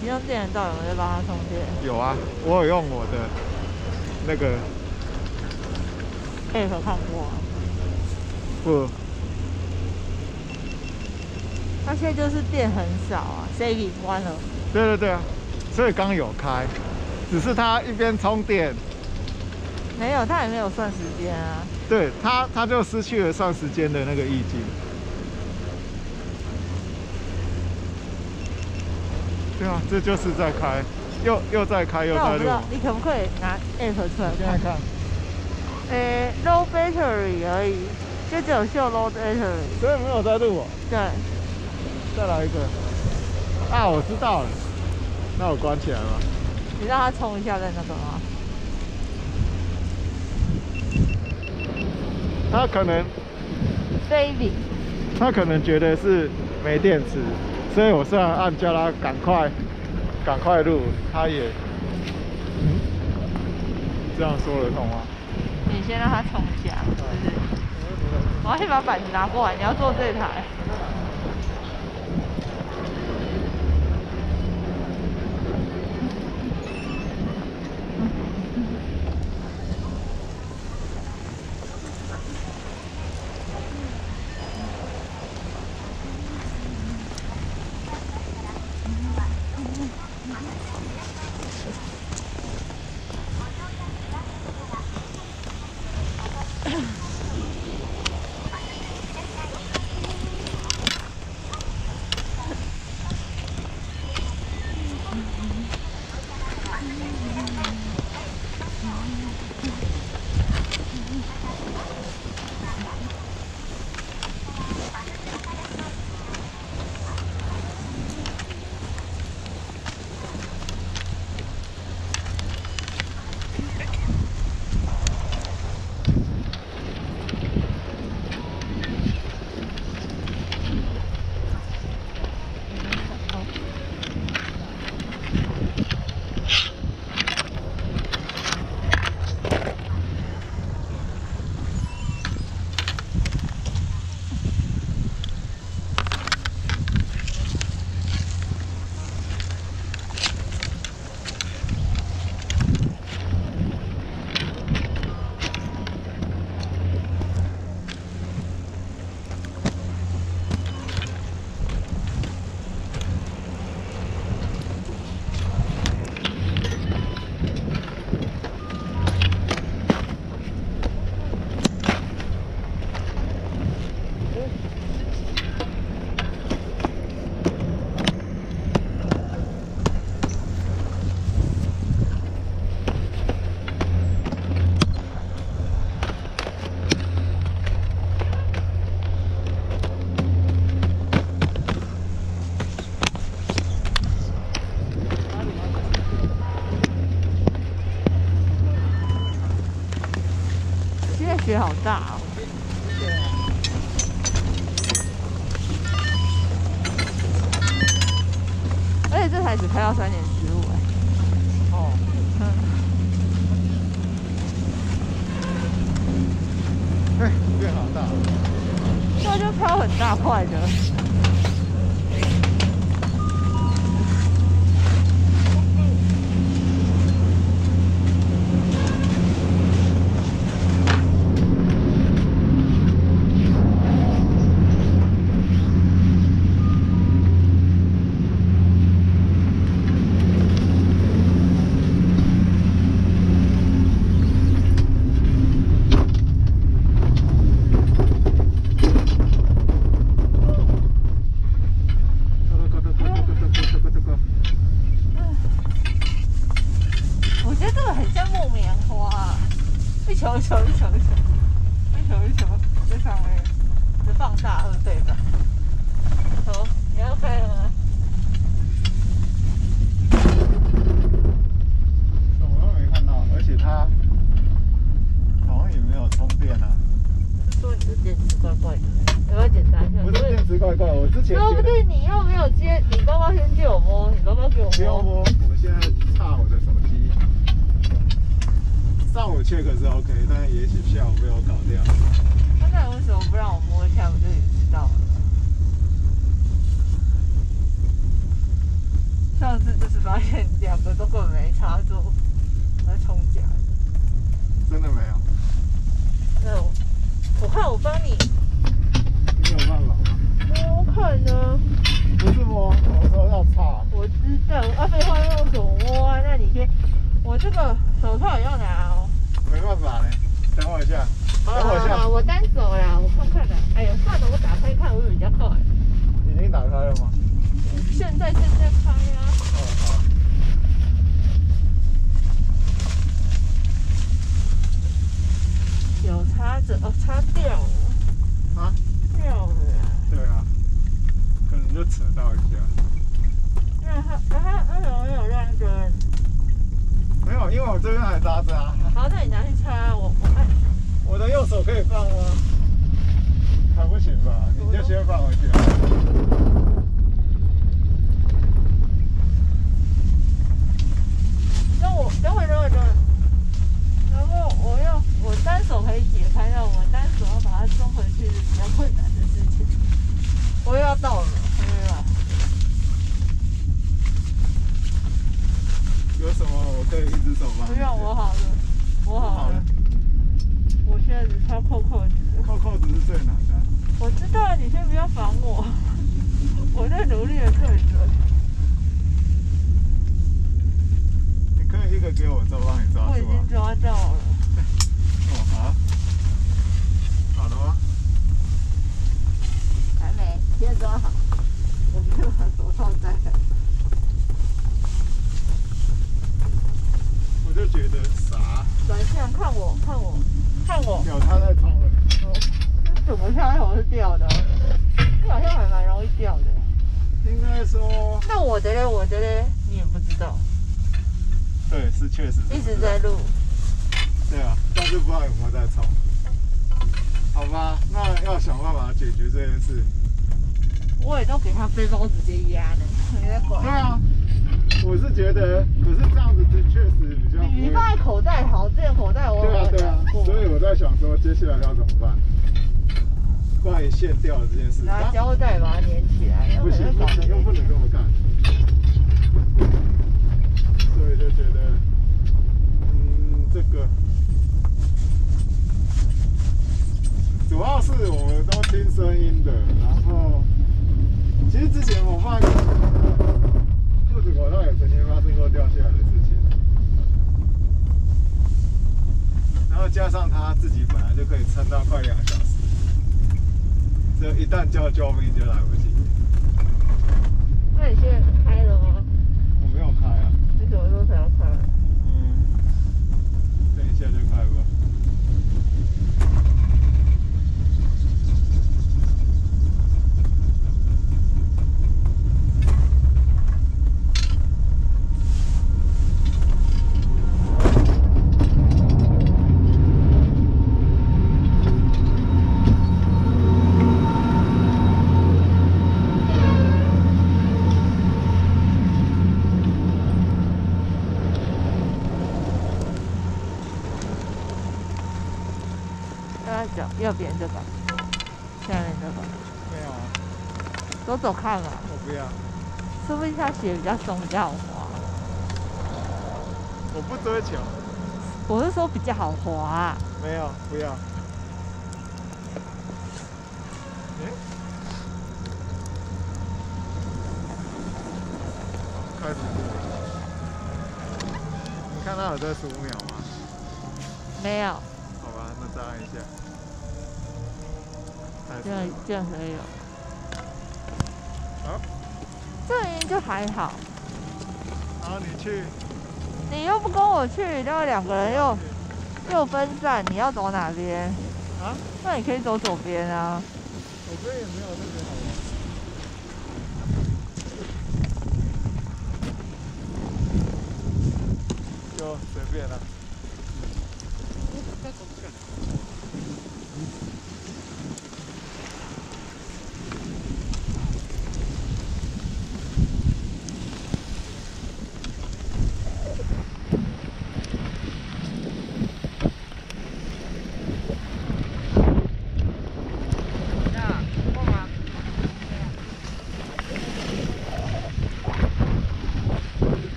行动电源到有没有在帮他充电？有啊，我有用我的那个配合看过啊。不，他现在就是电很少啊，saving 关了。对对对啊，所以刚有开，只是他一边充电，没有，他也没有算时间啊。对他，他就失去了算时间的那个意境。对啊，这就是在开，又又在开又在录。你可不可以拿 app 出来看？现在看，诶、l o w battery 而已，就只有秀 low battery。所以没有在录我。对，再来一个。啊，我知道了，那我关起来吧。你让它充一下再那个吗？他可能 baby 他可能觉得是没电池，所以我虽然按叫他赶快赶快录，他也这样说得通吗？你先让他冲一下，是不是？我要先把板子拿过来，你要坐这台。球一球一球一球，一球一球在上面，是放大了对吧？好，你 OK 了吗？什么都没看到，而且它好像也没有充电啊。说你的电池怪怪的，要不要检查一下？不是电池怪怪，我之前说不定你又没有接，你刚刚先借我摸，你刚刚给我摸。不用摸，我现在插我的手机。上午 check 是 OK，但是也许下午被我搞掉。那你为什么不让我摸一下，我就也知道了？上次就是发现两个都根本没插座，来冲假的。真的没有，那我我看我帮你你有办法吗？我看呢，不是摸，我说要插。我知道啊，废话用手摸啊，那你先，我这个手套也要拿哦。没办法嘞，等我一下，等我一下好，下。我单手啦，我看看啦。哎呀，算了，我打开看会比较快。已经打开了吗？现在正在开啊。哦好。有插着哦，插掉了，啊？掉了啦。对啊，可能就扯到一下。那它它它有没有乱针？因为我这边还扎着啊。好，那你拿去插，我我看。我的右手可以放吗？还不行吧？你就先放回去啊。等我等会等会等会。然后我要我单手可以解开，但我单手要把它装回去是比较困难的事情。我又要到了，对吧？有什么我可以一只手吗？不用，我好了，我好了。我现在只穿扣扣子。扣扣子是最难的。我知道，你先不要烦我，我在努力的对准。你可以一个给我，再帮你抓我已经。抓到了。哦，好。好了吗？还没，先抓好。我先把手套戴我就觉得傻，转向，看我，看我，看我。表他在冲了。哦，这怎么下头是掉的？这好像还蛮容易掉的。应该说，那我的嘞，我的嘞，你也不知道，对，是确实是一直在录。对啊，但是不知道有没有在冲。好吧，那要想办法解决这件事。我也都给他背包直接压的，没在管对。啊，我是觉得，可是这样子是确实比较。你放在口袋好，这个口袋我对啊对啊所以我在想说，接下来要怎么办？万一线掉了这件事，拿胶带把它粘起来，不行不行，又不能这么干。所以就觉得，嗯，这个主要是我们都听声音的，然后其实之前我放兔子口袋也曾经发生过掉下来的事情，然后加上他自己本来就可以撑到快两小时，这一旦叫救命就来不及。那你现在开了吗？我没有开啊，你什么时候才要开？嗯，等一下就开吧。跟他讲，右边这个，下面这个，没有啊，走走看嘛，我不要，说不定他鞋比较松，比较好滑。我。不追求，我是说比较好滑、没有，不要。你看到有在十五秒吗？没有，好吧，那再按一下。这样这样可以有。好，这应就还好，然后你去，你又不跟我去，然后两个人又又分散，你要走哪边？啊？那你可以走左边啊。左边也没有那边好玩。就随便了。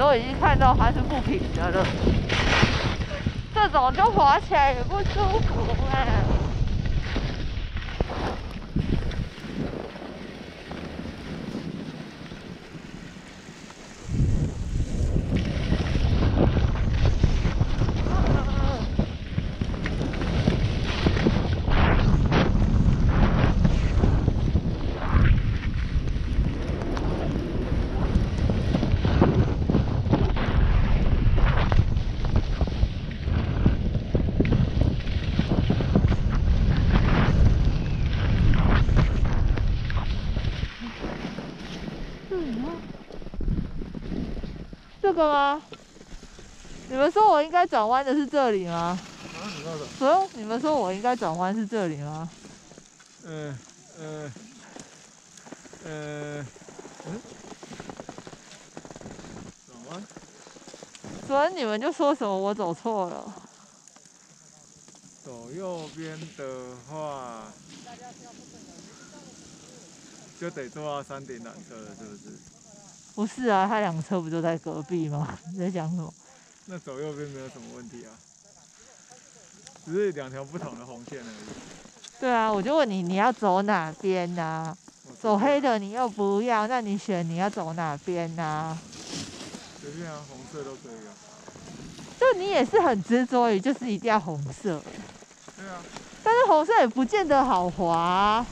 都已经看到还是不平的了。这种就滑起来也不舒服哎、这个吗？你们说我应该转弯的是这里吗？所以你们说我应该转弯是这里吗？嗯嗯嗯嗯，转弯，所以你们就说什么我走错了？走右边的话，就得坐到山顶缆车了，是不是？不是啊，他两车不就在隔壁吗？你在讲什么？那走右边没有什么问题啊，只是两条不同的红线而已。对啊，我就问你，你要走哪边呐、我走黑的你又不要，那你选你要走哪边呐、随便啊，红色都可以啊。就你也是很执着于就是一定要红色，对啊，但是红色也不见得好滑啊、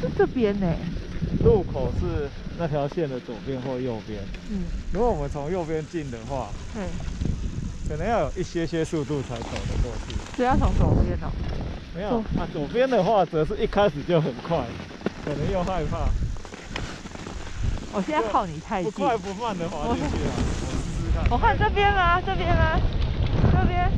是这边呢。路口是那条线的左边或右边。嗯，如果我们从右边进的话，嗯，可能要有一些些速度才走得过去。所以要从左边哦。没有啊，左边的话则是一开始就很快，可能又害怕。我现在靠你太近。不快不慢的滑进去啊！我试试看。我看这边吗？这边吗？这边。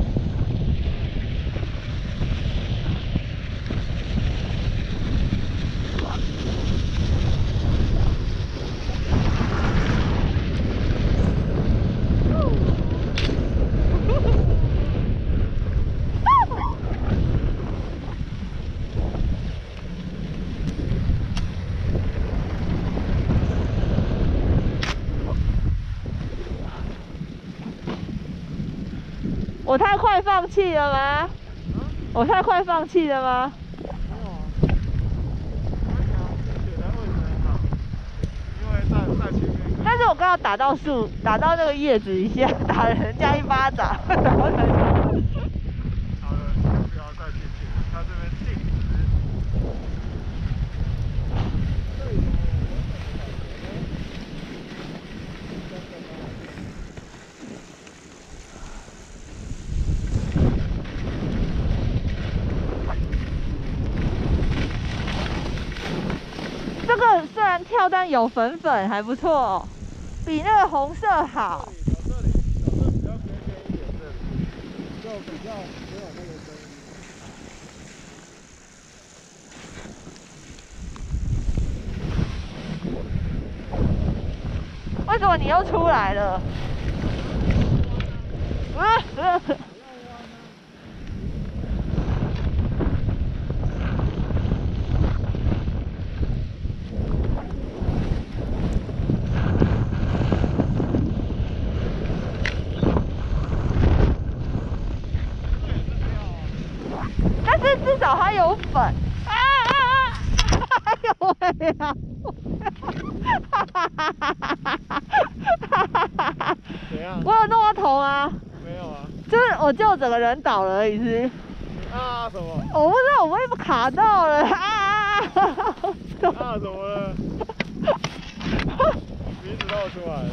我太快放弃了吗？我太快放弃了吗？但是我刚刚打到树，打到那个叶子一下，打了人家一巴掌，然后才。好了，不要再进去了，它这边静止。这个虽然跳单有粉粉，还不错、比那个红色好。为什么你又出来了？啊！但是至少它有粉。啊啊啊！哎呦喂呀！怎样？我有弄到头啊，没有啊？就是我就整个人倒了而已是。啊什么？我不知道，我被卡到了啊！啊怎么了？鼻子露出来了。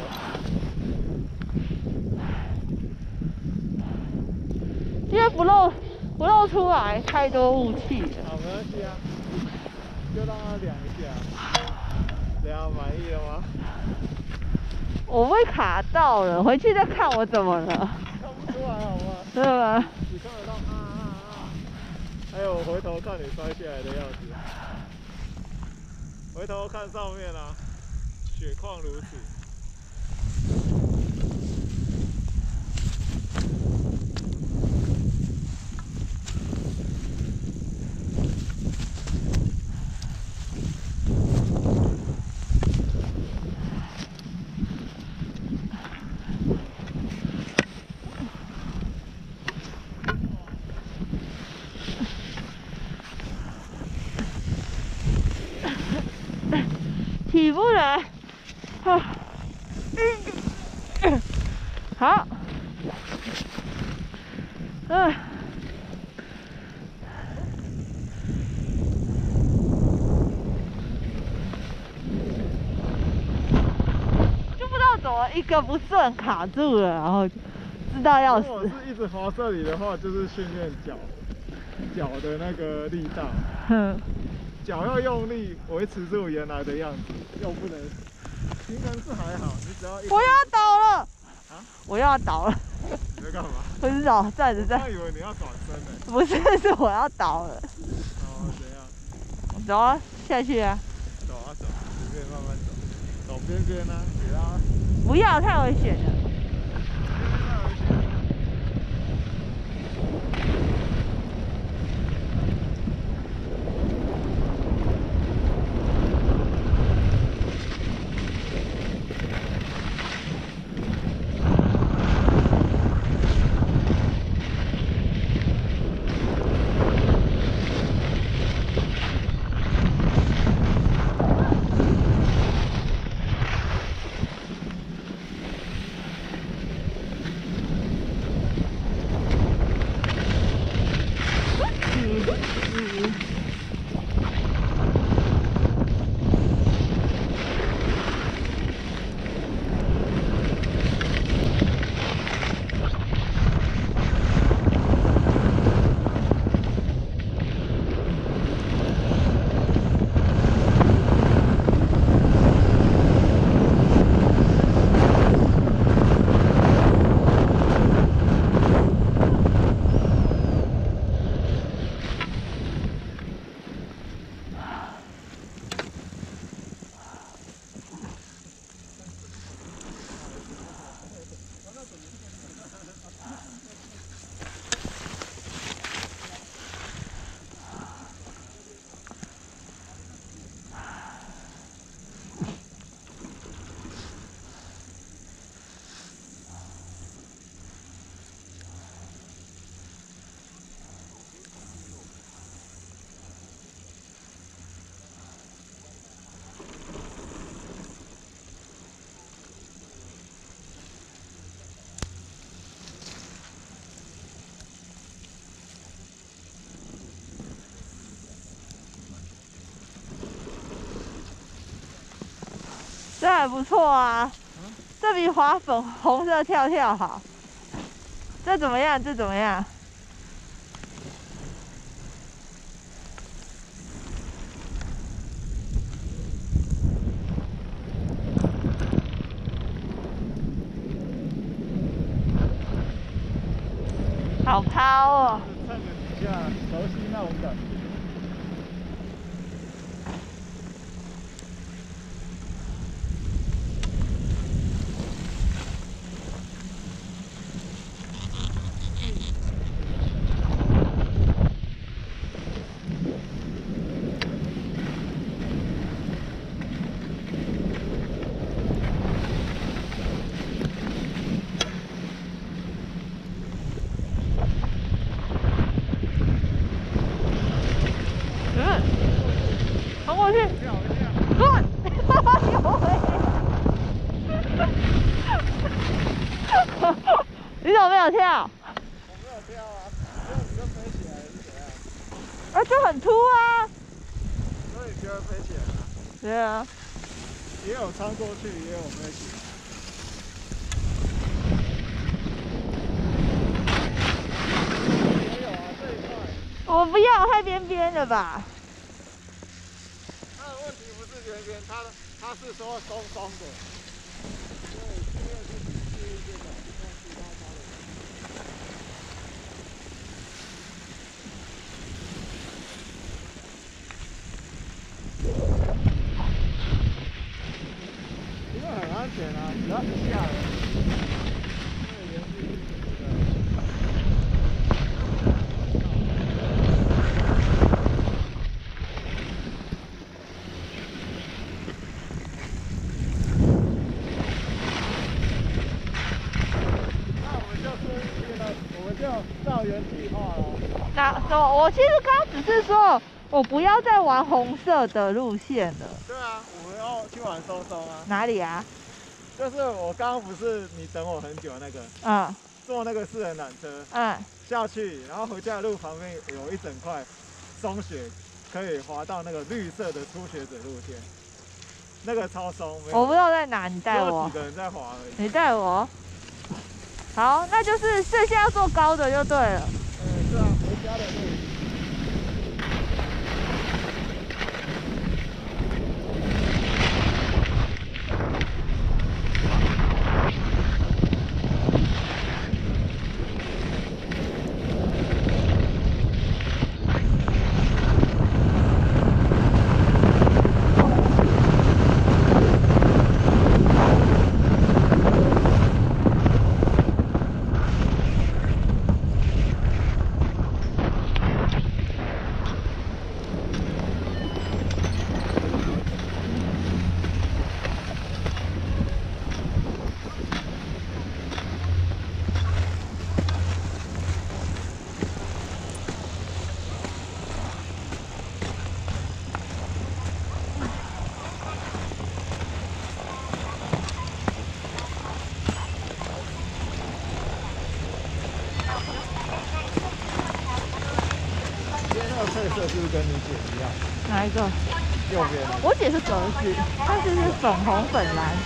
因为不露不露出来，太多雾气了。好，没关系啊，就让它凉一下。怎样，满意了吗？我被卡到了，回去再看我怎么了，看不出来好吗？对吧？你看得到啊啊啊！还有我回头看你摔下来的样子，回头看上面啊，血况如此。起不来。啊好。嗯。就不知道怎么一个不顺卡住了，然后知道要如果死。是一直滑这里的话，就是训练脚脚的那个力道，哼，脚要用力维持住原来的样子，又不能平衡是还好，你只要一我要倒了。啊，我要倒了。你在干嘛？不知道，站着我站刚以为你要转身呢。不是，是我要倒了。哦，怎样？走啊，下去啊！走啊走，随便慢慢走，走边边啊，给他不要，太危险了。这还不错啊。这比滑粉红色跳跳好。这怎么样？这怎么样？of us. 我其实刚只是说，我不要再玩红色的路线了。对啊，我们要去玩松松啊。哪里啊？就是我刚刚不是你等我很久那个啊，坐那个四人缆车，嗯，下去，然后回家的路旁边有一整块松雪，可以滑到那个绿色的初学者路线，那个超松，我不知道在哪，你带我。几个人在滑而已。你带我？好，那就是剩下要坐高的就对了。嗯，是啊，回家的路。粉红、粉蓝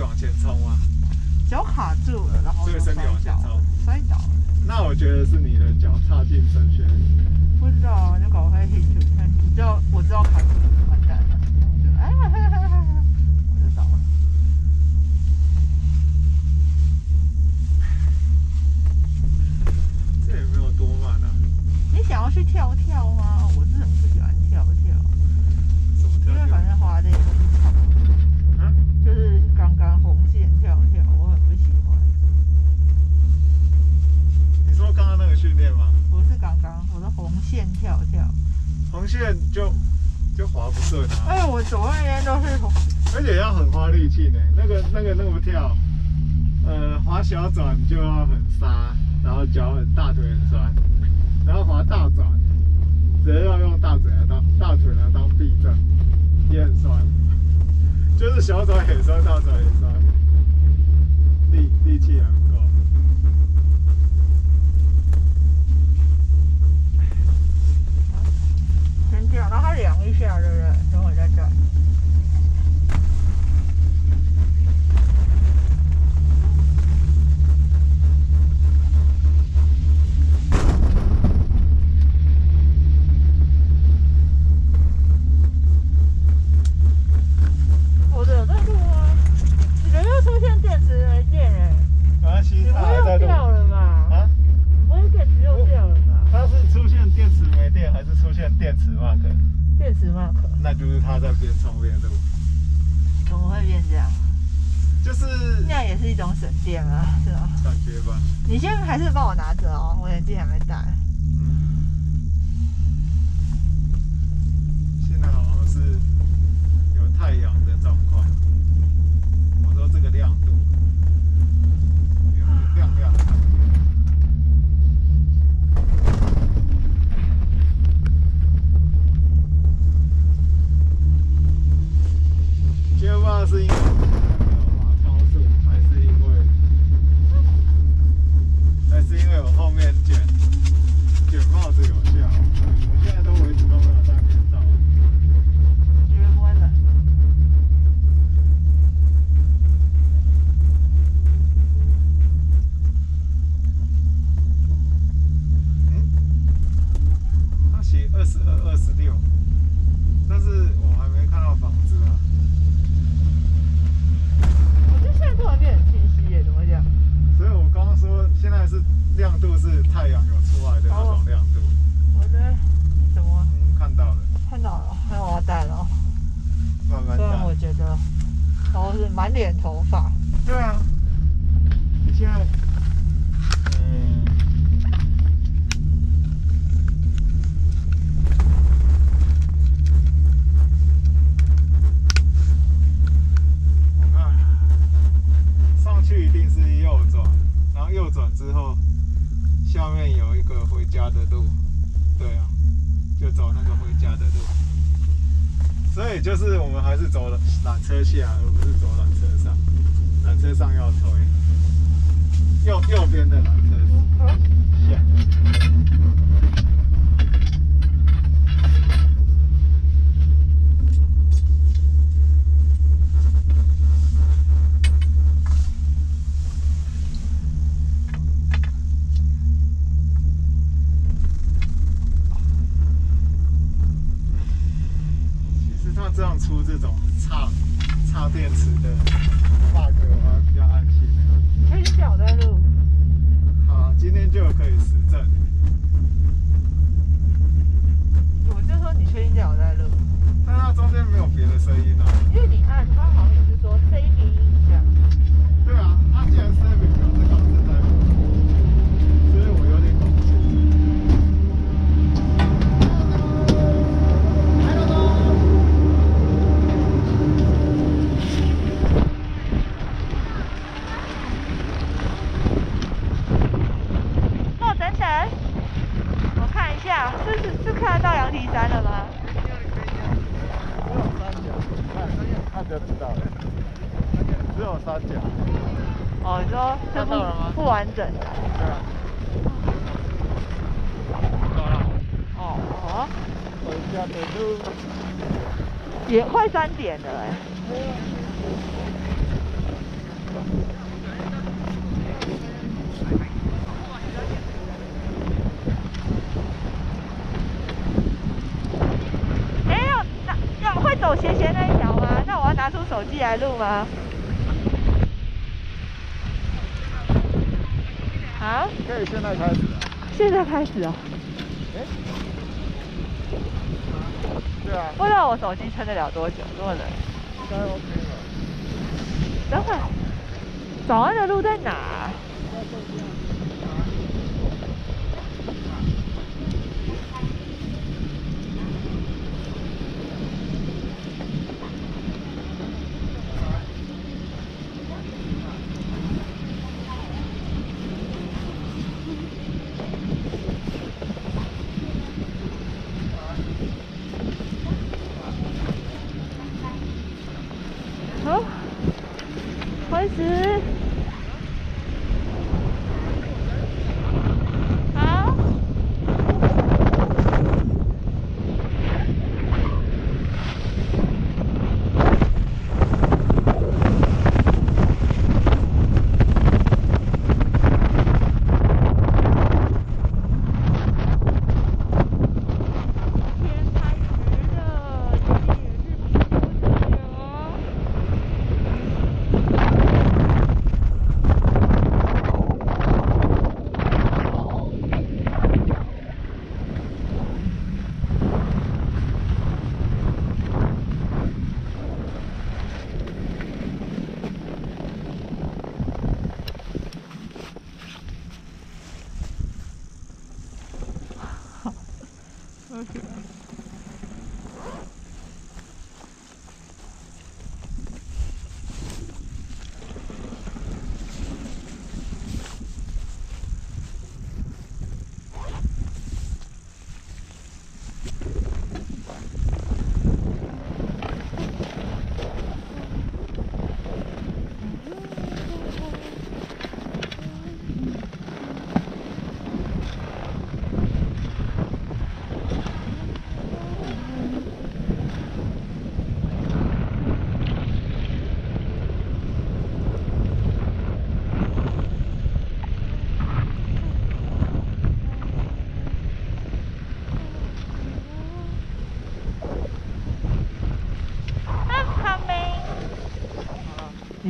往前冲啊，脚卡住了，然后就身体往前冲，摔倒了。那我觉得是你的脚踏进深渊，不知道，你搞会黑球，看，你知道我知道卡住了。小转就要很沙，然后脚很大腿很酸，然后滑大转，直接要用大腿来当大腿来当避震，也很酸，就是小转很酸，大转也酸，力力气很。啊！可以现在开始？现在开始啊？是啊。不知道我手机撑得了多久，这么冷。应该 OK 了。等会，走的路在哪？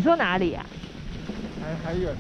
你说哪里呀？还还远。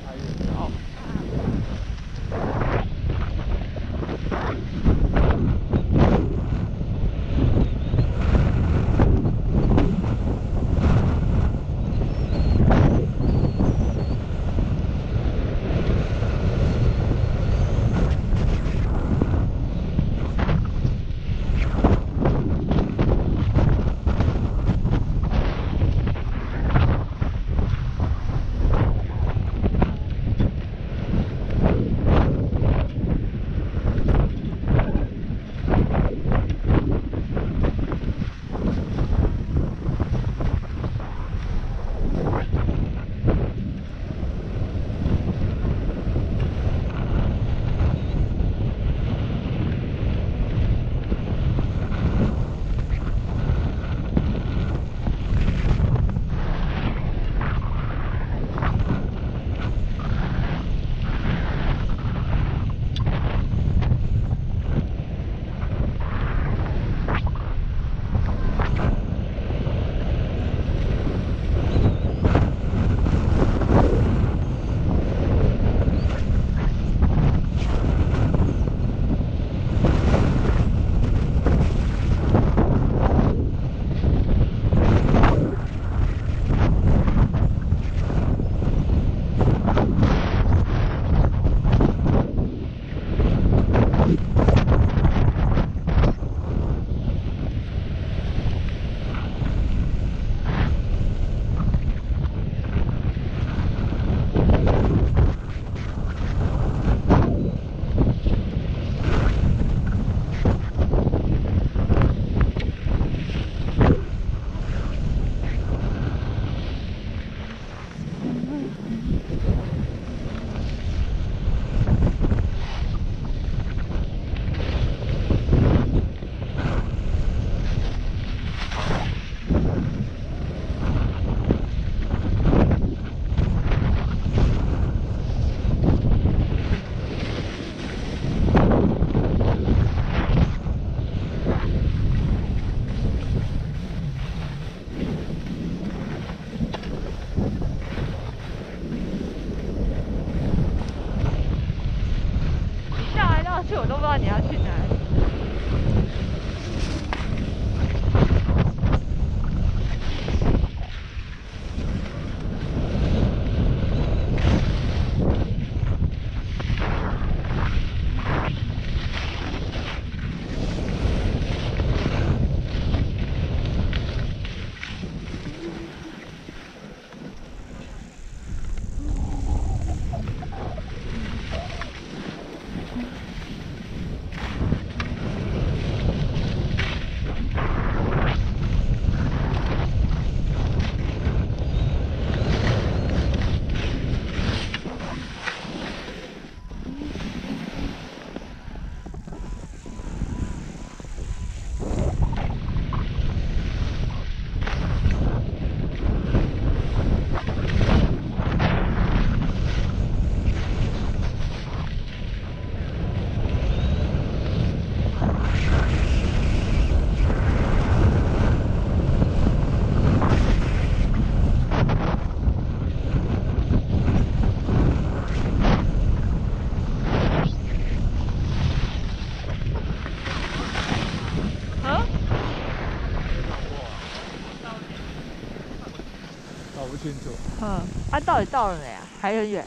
到底到了没啊？还很远。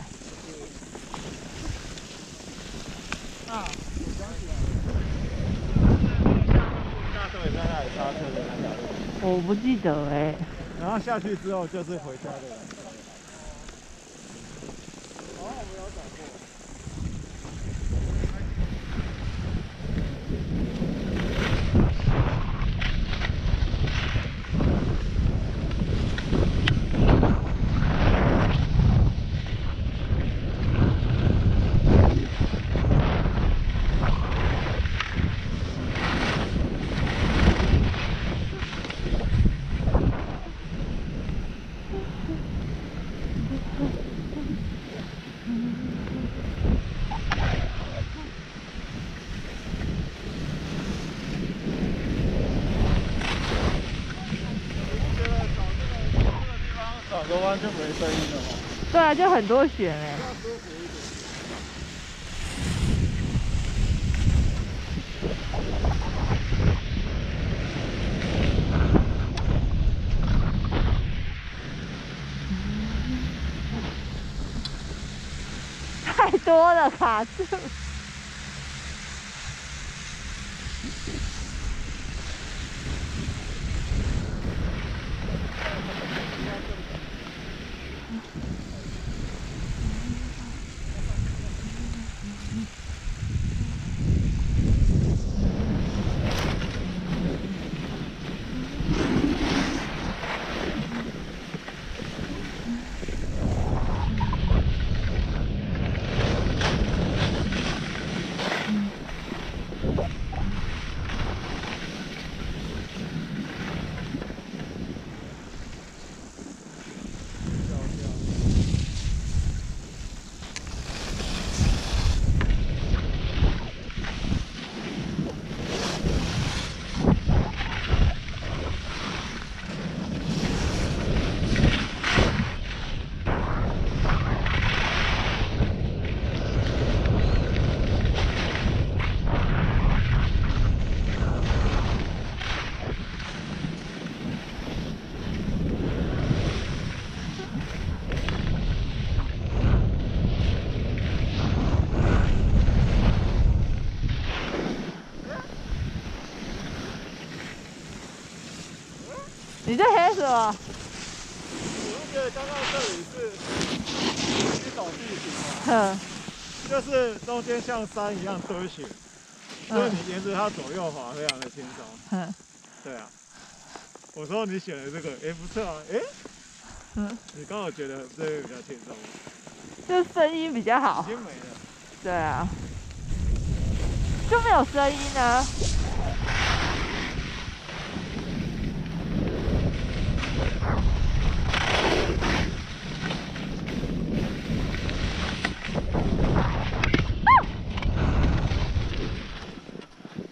啊，我不记得哎、然后下去之后就是回家的。转个弯就没声音了哦。对啊，就很多选哎、太多了，卡住。你在黑什么？我就觉得刚刚这里是一种地形啊，哼，就是中间像山一样堆雪，所以嗯你沿着它左右滑非常的轻松。嗯，对啊，我说你选的这个，哎、不错啊，哎、嗯，你刚好觉得这个比较轻松，就声音比较好已好。经没了。对啊，就没有声音呢。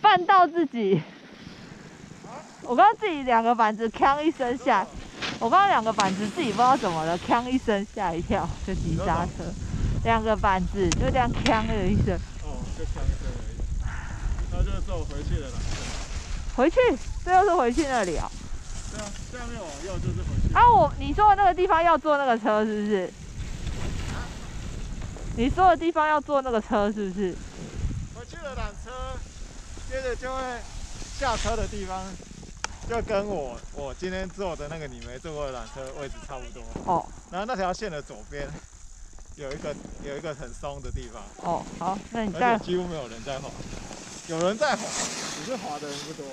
绊到自己，我刚刚自己两个板子锵一声下，我刚刚两个板子自己不知道怎么了，锵一声吓一跳，就急刹车，两个板子就这样锵了一声。哦，就枪一声而已。然后就是我回去了。回去，这又是回去那里啊、对啊，下面往右就是回去。啊，我你说的那个地方要坐那个车是不是？你说的地方要坐那个车是不是？回去了缆车，接着就会下车的地方，就跟我我今天坐的那个你没坐过的缆车位置差不多。哦然后那条线的左边有一个有一个很松的地方，哦，好，那你而再几乎没有人在滑，有人在滑，只是滑的人不多。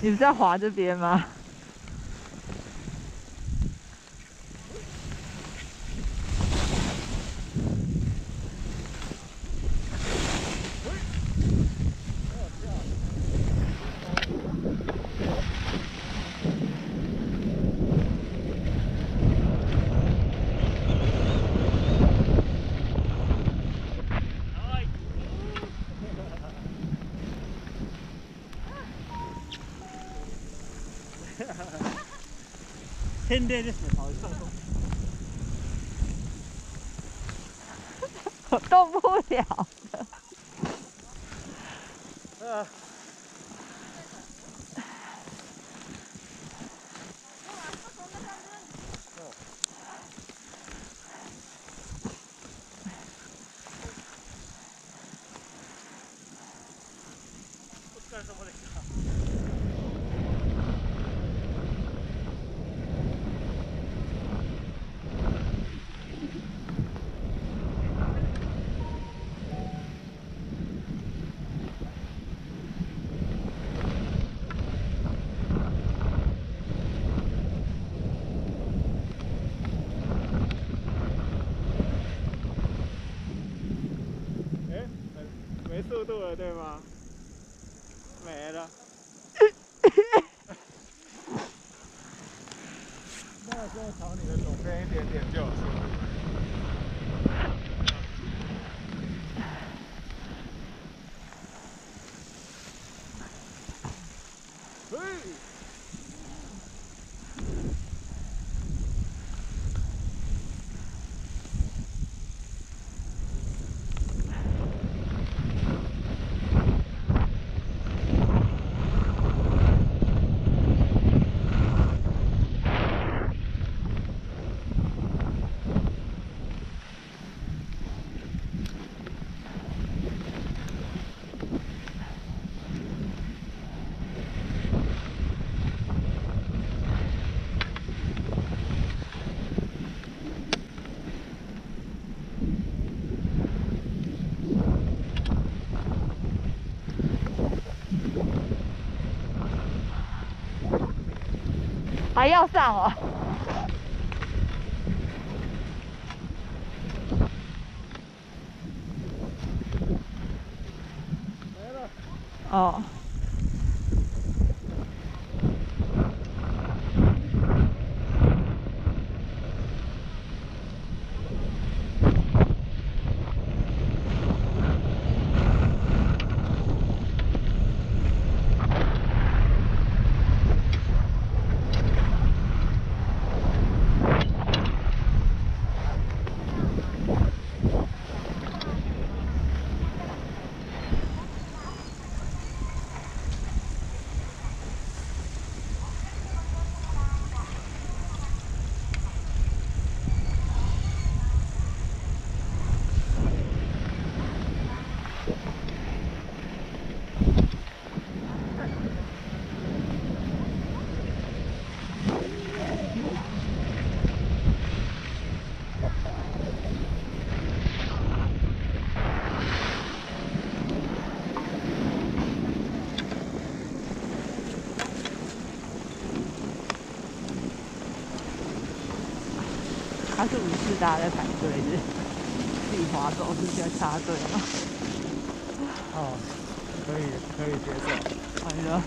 你不是在滑这边吗？天天就是跑上空。我动不了 哎，没没速度了，对吗？没了。那个时候朝你的左边一点点就有速度。嘿还要上哦。大家在排队的，自己滑走是在插队吗？哦，可以可以接受。完了，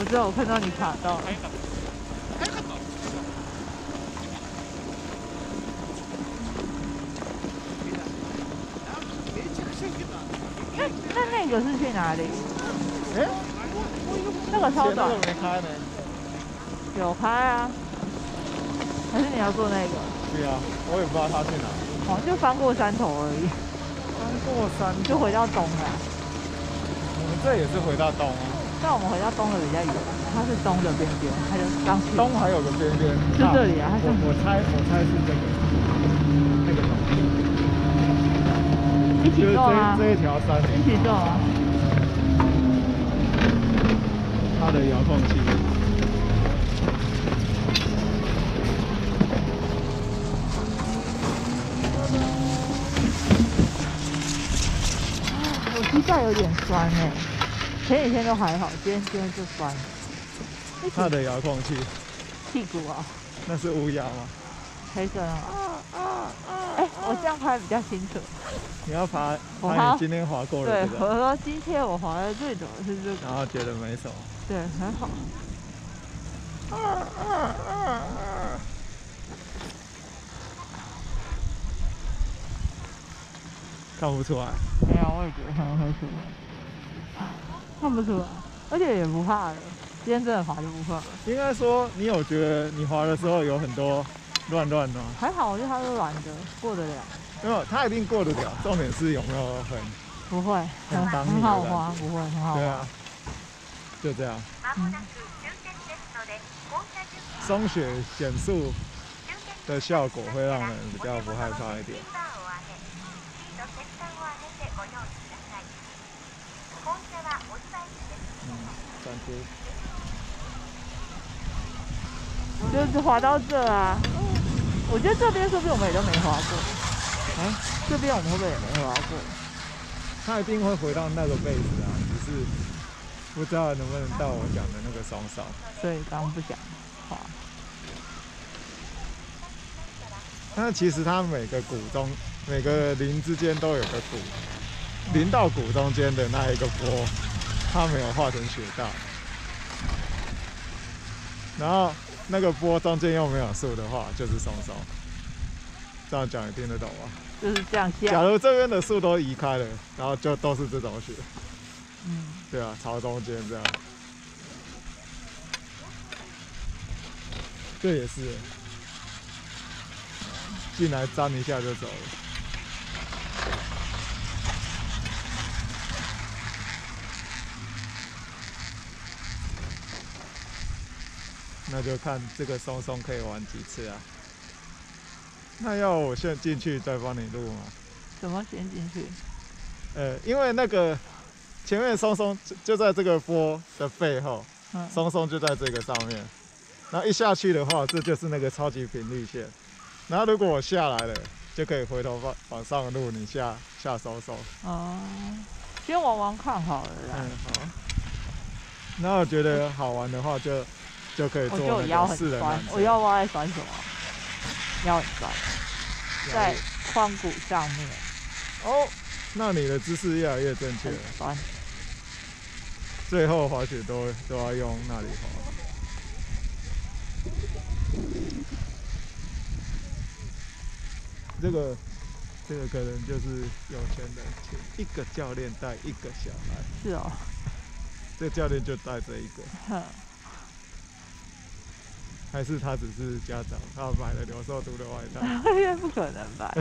我知道我看到你卡到了。那那那个是去哪里？哎，那个超短没开呢。有开啊？还是你要坐那个？对啊，我也不知道他去哪。好像就翻过山头而已，翻过山就回到东了。我们这也是回到东啊。但我们回到东的比较远，它是东的边边，它就刚去。东还有个边边，是这里啊它是我我猜我猜是这个，那个东西，一起就是坐啊这，这一条山一起坐啊。它的遥控器。我膝盖有点酸哎、前几天都还好，今天今天就酸。它的遥控器，屁股啊，那是乌鸦吗？黑色的吗？哎、我这样拍比较清楚。你要爬我爬爬你今天滑过对的，这个，我说今天我滑的最陡是这个，然后觉得没什么。对，很好。看不出来，没有，我也觉得看不出来，看不出来，而且也不怕了。今天真的滑就不怕了，应该说你有觉得你滑的时候有很多乱乱的吗？还好，我觉得它是软的，过得了，没有，它一定过得了。重点是有没有很不会，很很好滑，不会很好滑。对啊，就这样。まもなく終点ですので降車準備松雪减速終点的效果会让人比较不害怕一点。バーを上げシート先端を上げてご用意ください降車は折り返しです嗯，转接。就是滑到这啊。我觉得这边说不定我们也都没滑过，啊，这边我们会不会也没滑过？它一定会回到那个位置啊，只是 不知道能不能到我讲的那个双手。所以刚刚不讲话。但其实它每个谷中，每个林之间都有个谷，林到谷中间的那一个坡，它没有画成雪道。然后那个坡中间又没有树的话，就是松松。这样讲你听得懂吗？就是这样假，如这边的树都移开了，然后就都是这种雪，嗯，对啊，朝中间这样。这也是，进来粘一下就走了。那就看这个松松可以玩几次啊？那要我先进去再帮你录吗？怎么先进去？呃，因为那个前面松松就就在这个波的背后，嗯，松松就在这个上面。然后一下去的话，这就是那个超级频率线。然后如果我下来了，就可以回头往往上路你下下松松。哦，先玩玩看好了啦。嗯，好。然后我觉得好玩的话就，就可以做我觉得我腰那很酸个四人缆，车我腰在酸什么，腰很酸，在髋骨上面哦，那你的姿势越来越正确很了。酸。最后滑雪都都要用那里滑。这个这个可能就是有钱人，请一个教练带一个小孩，是哦，这教练就带这一个，哼，还是他只是家长，他买了刘寿都的外套，应 该不可能吧？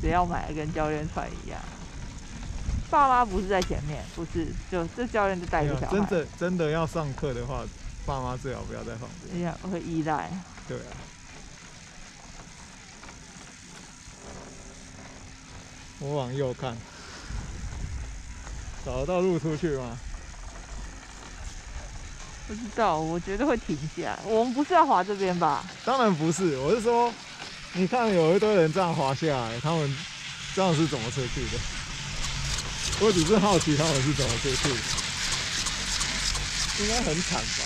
只要买的跟教练穿一样。爸妈不是在前面，不是，就这教练就带没有一个小孩，真的真的要上课的话，爸妈最好不要在旁边。哎呀会依赖。对啊。我往右看，找得到路出去吗？不知道，我觉得会停下。我们不是要滑这边吧？当然不是，我是说，你看有一堆人这样滑下来，他们这样是怎么出去的？我只是好奇他们是怎么出去，应该很惨吧？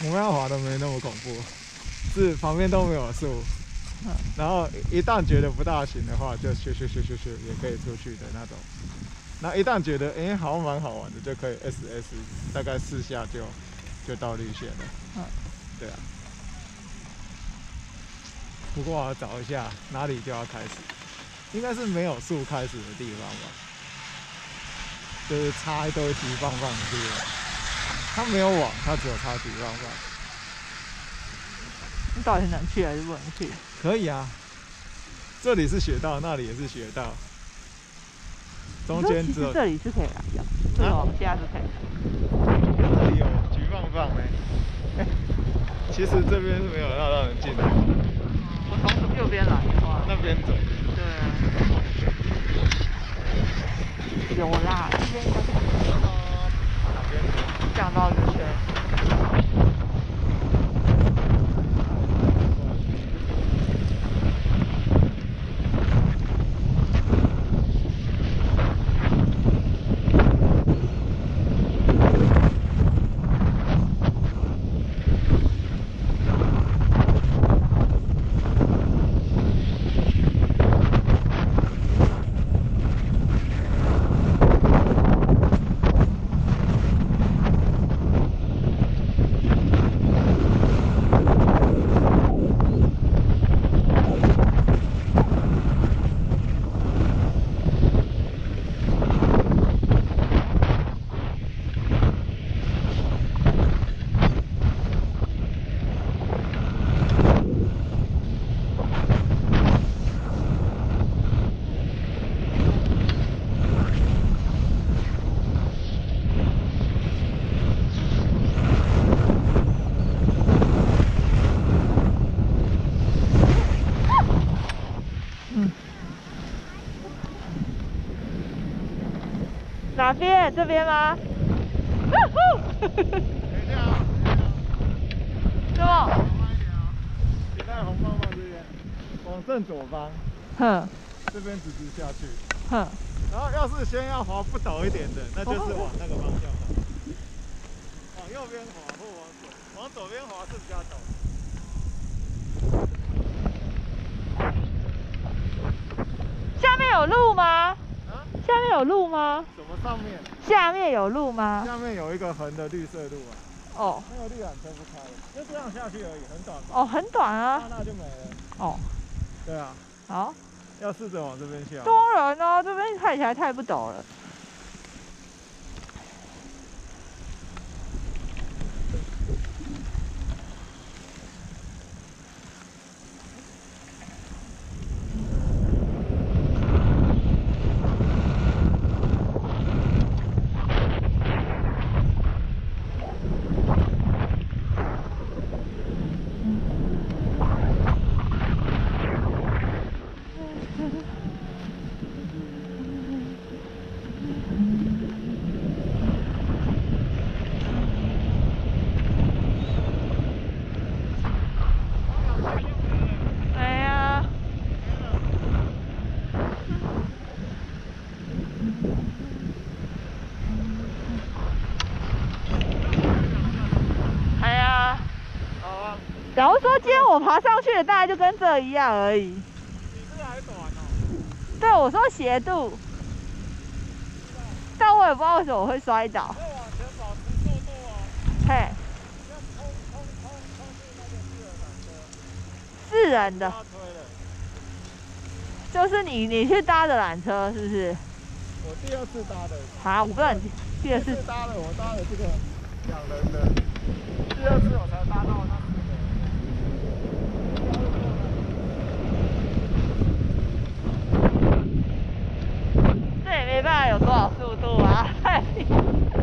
我们要滑的没那么恐怖，是旁边都没有树，然后一旦觉得不大行的话，就咻咻咻咻咻也可以出去的那种。那一旦觉得哎、诶好像蛮好玩的，就可以 S S 大概四下就就到绿线了。嗯，对啊。不过我要找一下哪里就要开始，应该是没有树开始的地方吧，就是插一堆橘棒棒的地方。它没有网，它只有插橘棒棒。你到底能去还是不能去？可以啊，这里是雪道，那里也是雪道，中间只有这里是可以来的，这个往下是可以来的。这里有橘棒棒呢。哎 其实这边是没有要让人进来，我从右边来的话，那边走。对。啊，有啦，这边应该是哪边走？降到绿圈。哪边？这边吗？等一下啊，什么？慢一点啊。你在红棒棒这边，往正左方，哼这边直直下去。哼，然后要是先要滑不倒一点的，那就是往那个方向滑。往右边滑或往左，往左边滑是比较陡。下面有路吗？啊？下面有路吗？上面？下面有路吗？下面有一个横的绿色路啊，哦那个绿缆车不开了，就这样下去而已，很短。哦，很短啊。那那就没了。哦，对啊，好，要试着往这边下。多人哦，这边看起来太不陡了。哎呀，哎呀，好啊，假如说今天我爬上去的大概就跟这一样而已。你这个还短哦。对，我说斜度，但我也不知道为什么我会摔倒。要往前保持速度哦，嘿，要冲冲冲冲去那个四人缆车，是人的。就是你你去搭的缆车是不是？我第二次搭的，啊，我不知道你第二次搭的我搭的这个两人的，第二次我才搭到那四个人。这也没办法有多少速度啊。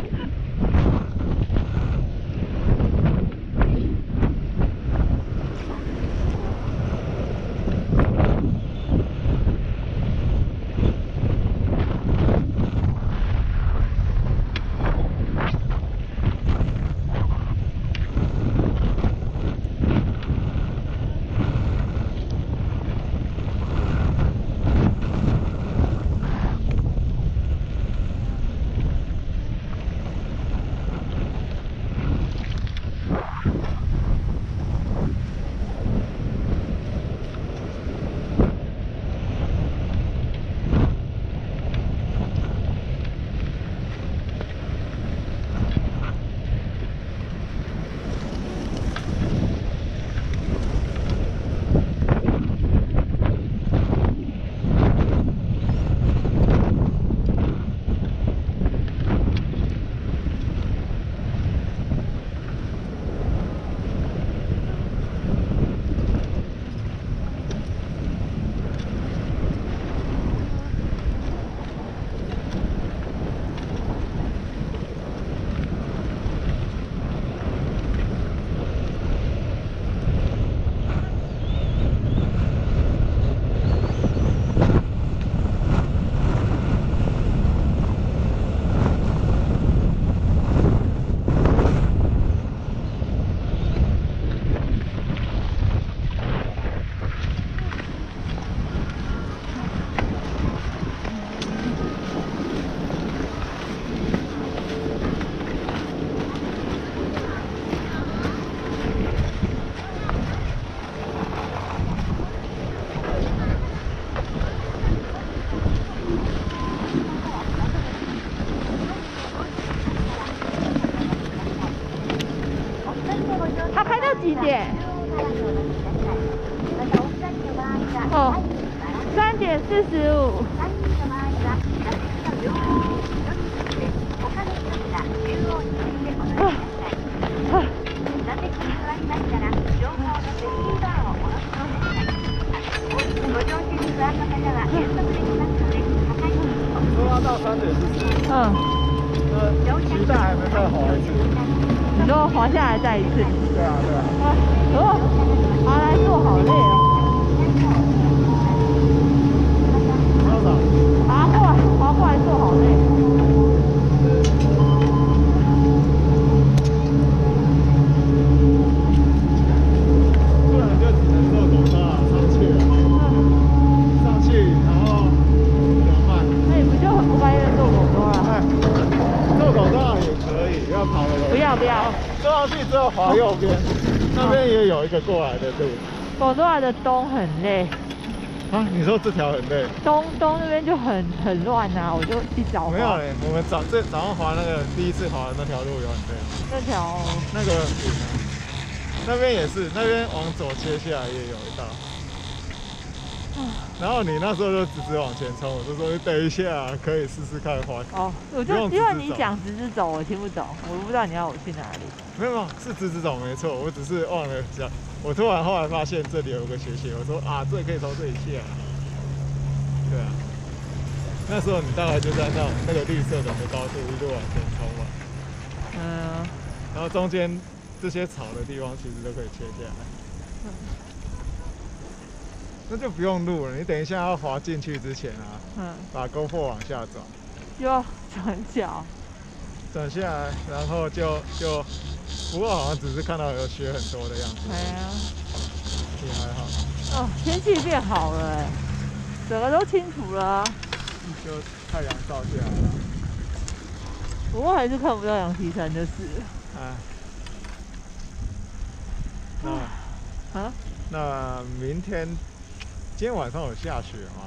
个过来的路。狗多来的东很累，啊，你说这条很累？东东那边就很很乱呐、我就去找没有嘞，我们早这早上滑那个第一次滑的那条路有很累，那条那个那边也是，那边往左切下来也有一道。然后你那时候就直直往前冲，我就说你等一下，可以试试看滑。哦，我就因为你讲直直走，我听不懂，我都不知道你要我去哪里。没有，没有是直直走没错，我只是忘了讲。我突然后来发现这里有个斜斜，我说啊，这里可以从这里下。对啊，那时候你大概就在那那个绿色的高度一路往前冲嘛，嗯，然后中间这些草的地方其实都可以切下来。那就不用录了，你等一下要滑进去之前啊，嗯，把 GoPro 往下转，就要转角。转下来，然后就就，不过好像只是看到有雪很多的样子，哎呀，也还好。哦，天气变好了哎，整个都清楚了啊，就太阳照下来了。不过还是看不到羊蹄山就是了。哎，那啊，那明天今天晚上有下雪吗？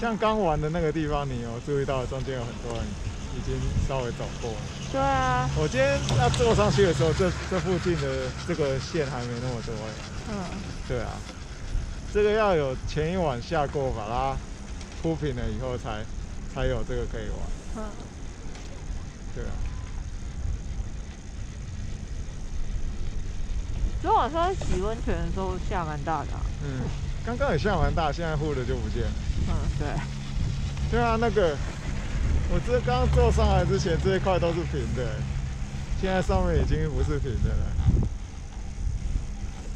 像刚玩的那个地方，你有注意到中间有很多人已经稍微走过了。对啊，我今天要坐上去的时候，这这附近的这个线还没那么多哎。嗯，对啊，这个要有前一晚下过，把它铺平了以后才才有这个可以玩。嗯，对啊，昨天晚上洗温泉的时候下蛮大的、啊。嗯，刚刚也下完大，现在护的就不见了。嗯，对，对啊，那个我这刚坐上来之前这一块都是平的，现在上面已经不是平的了，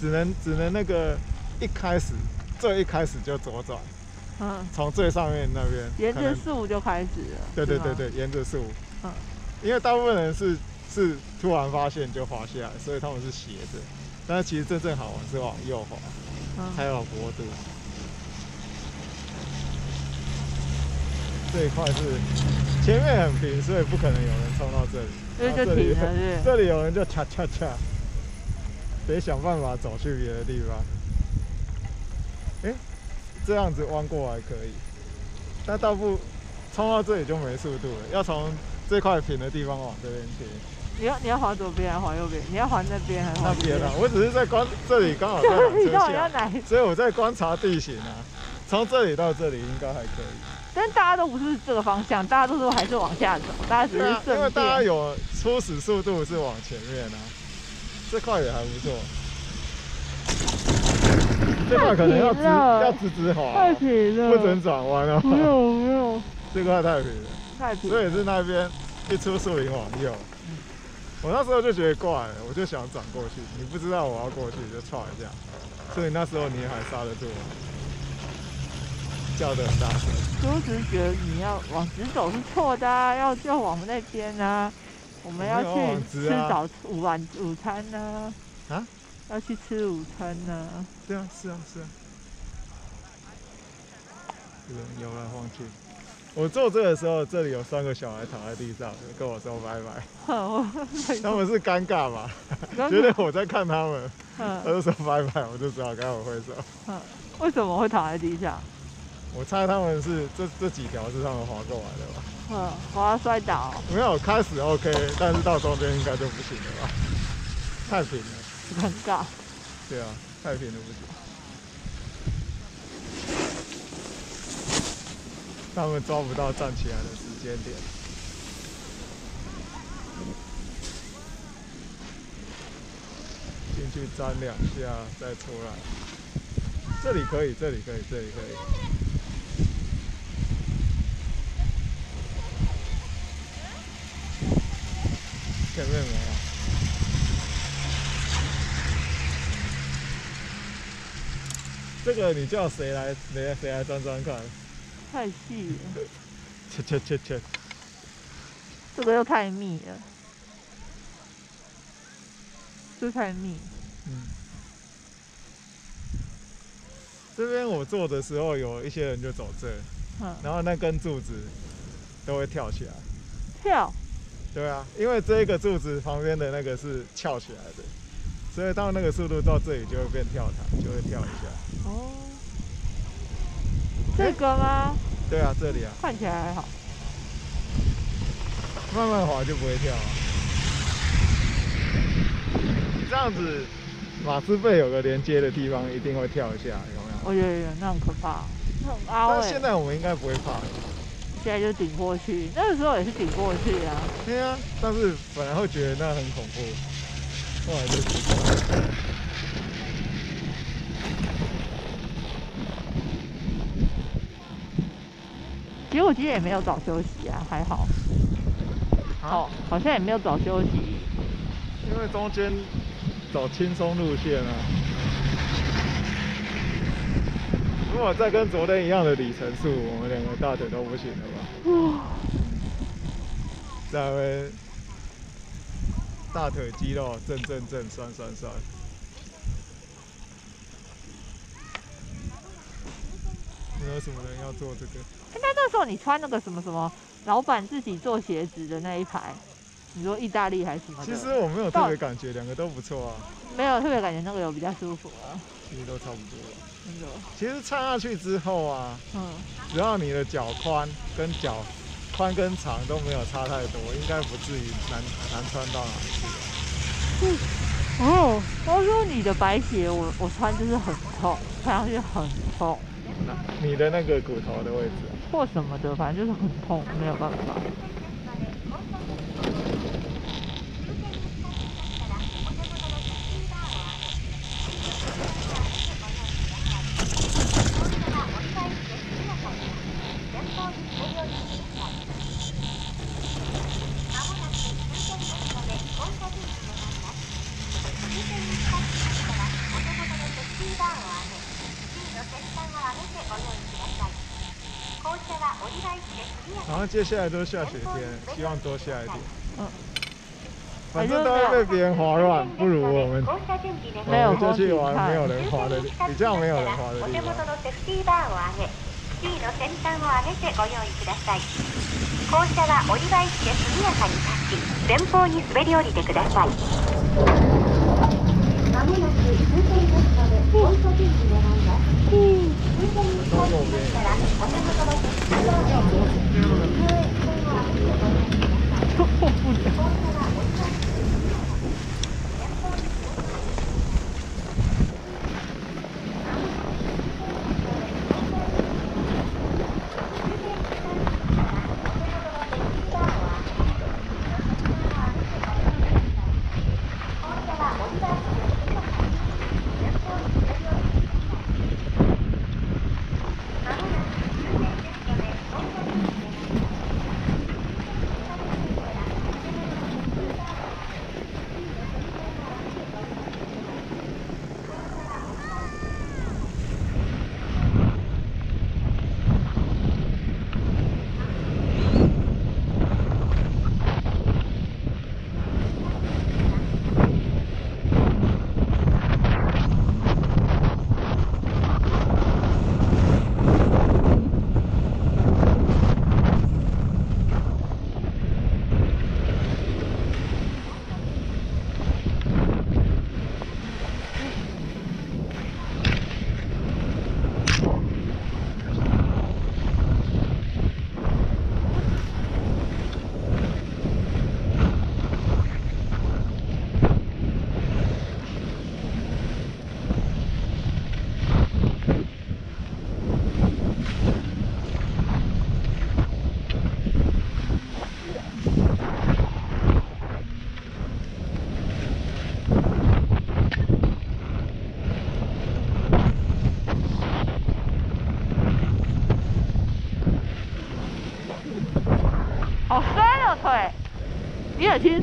只能只能那个一开始最一开始就左转，嗯，从最上面那边沿着树就开始对对对，对，沿着树，嗯。因为大部分人是是突然发现就滑下来，所以他们是斜着，但是其实真正好玩是往右滑，才嗯，有坡度。这一块是前面很平，所以不可能有人冲到这里，这里停了 是是这里有人就恰恰恰，得想办法走去别的地方。哎、这样子弯过来可以，但倒不冲到这里就没速度了，要从这块平的地方往这边贴。你要你要滑左边还是滑右边？你要滑那边还是那边啊，我只是在观这里刚好在缆车下？所以我在观察地形啊。从这里到这里应该还可以。但大家都不是这个方向，大家都是还是往下走，大家只是因为大家。有初始速度是往前面啊，这块也还不错。这块可能要直要直直滑太哦，平了，不准转弯哦。没有没有，这块太平了，太平。所以是那边一出树林往右。我那时候就觉得怪了，我就想转过去，你不知道我要过去就踹一下，所以那时候你还刹得住我，叫的很大声。所以我只是觉得你要往直走是错的、啊，要要往那边啊。我们要去吃早午晚午餐呢、啊？要去吃午餐呢、对啊，是啊，是啊。有人游来晃去。我做这的时候，这里有三个小孩躺在地上，跟我说拜拜。哼，他们是尴尬吧？我觉得我在看他们，他嗯就说拜拜，我就只好跟我挥手。嗯，为什么会躺在地上？我猜他们是这这几条是他们划过来的吧？嗯，我要摔倒，没有开始 OK，但是到中间应该就不行了吧？太平了，尴尬。对啊，太平了不行。他们抓不到站起来的时间点。进去粘两下再出来。这里可以，这里可以，这里可以。前面没有。这个你叫谁来？谁谁来装装看？太细了，切切切切。这个又太密了，这太密。嗯。这边我坐的时候，有一些人就走这，嗯，然后那根柱子都会跳起来。跳，对啊，因为这一个柱子旁边的那个是翘起来的，所以到那个速度到这里就会变跳台，就会跳一下。哦，这个吗？对啊，这里啊，看起来还好。慢慢滑就不会跳啊。这样子，马斯贝有个连接的地方一定会跳一下，有没有？哦，有有那很可怕，那很凹哎、但现在我们应该不会怕。现在就顶过去，那个时候也是顶过去啊。对啊，但是本来会觉得那很恐怖，后来就习惯了。其实我今天也没有早休息啊，还好。哦，好像也没有早休息。因为中间走轻松路线啊。如果再跟昨天一样的里程数，我们两个大腿都不行了吧？哇，在那边大腿肌肉震震震，酸酸酸。没有什么人要做这个。应该那时候你穿那个什么什么，老板自己做鞋子的那一排，你说意大利还是什么？其实我没有特别感觉，两个都不错啊，没有特别感觉那个有比较舒服啊，其实都差不多。其实穿下去之后啊，嗯，只要你的脚宽跟脚宽跟长都没有差太多，应该不至于难难穿到哪里去、啊。哦，他说你的白鞋我我穿就是很痛，穿上去很痛，那你的那个骨头的位置、啊，或什么的，反正就是很痛，没有办法。接下来都是下雪天，希望多下一点。嗯，反正都会被别人滑乱，不如我们没有去玩没有人滑的，比较没有人滑的地方。お手元のセーフティーバーを上げスキーの先端を上げてご用意ください。降車は折り返しで速やかに立ち。前方に滑り降りてください。まもなく終点ですので降車準備願います終点に近づきましたらお手元のを上 어, 우리야.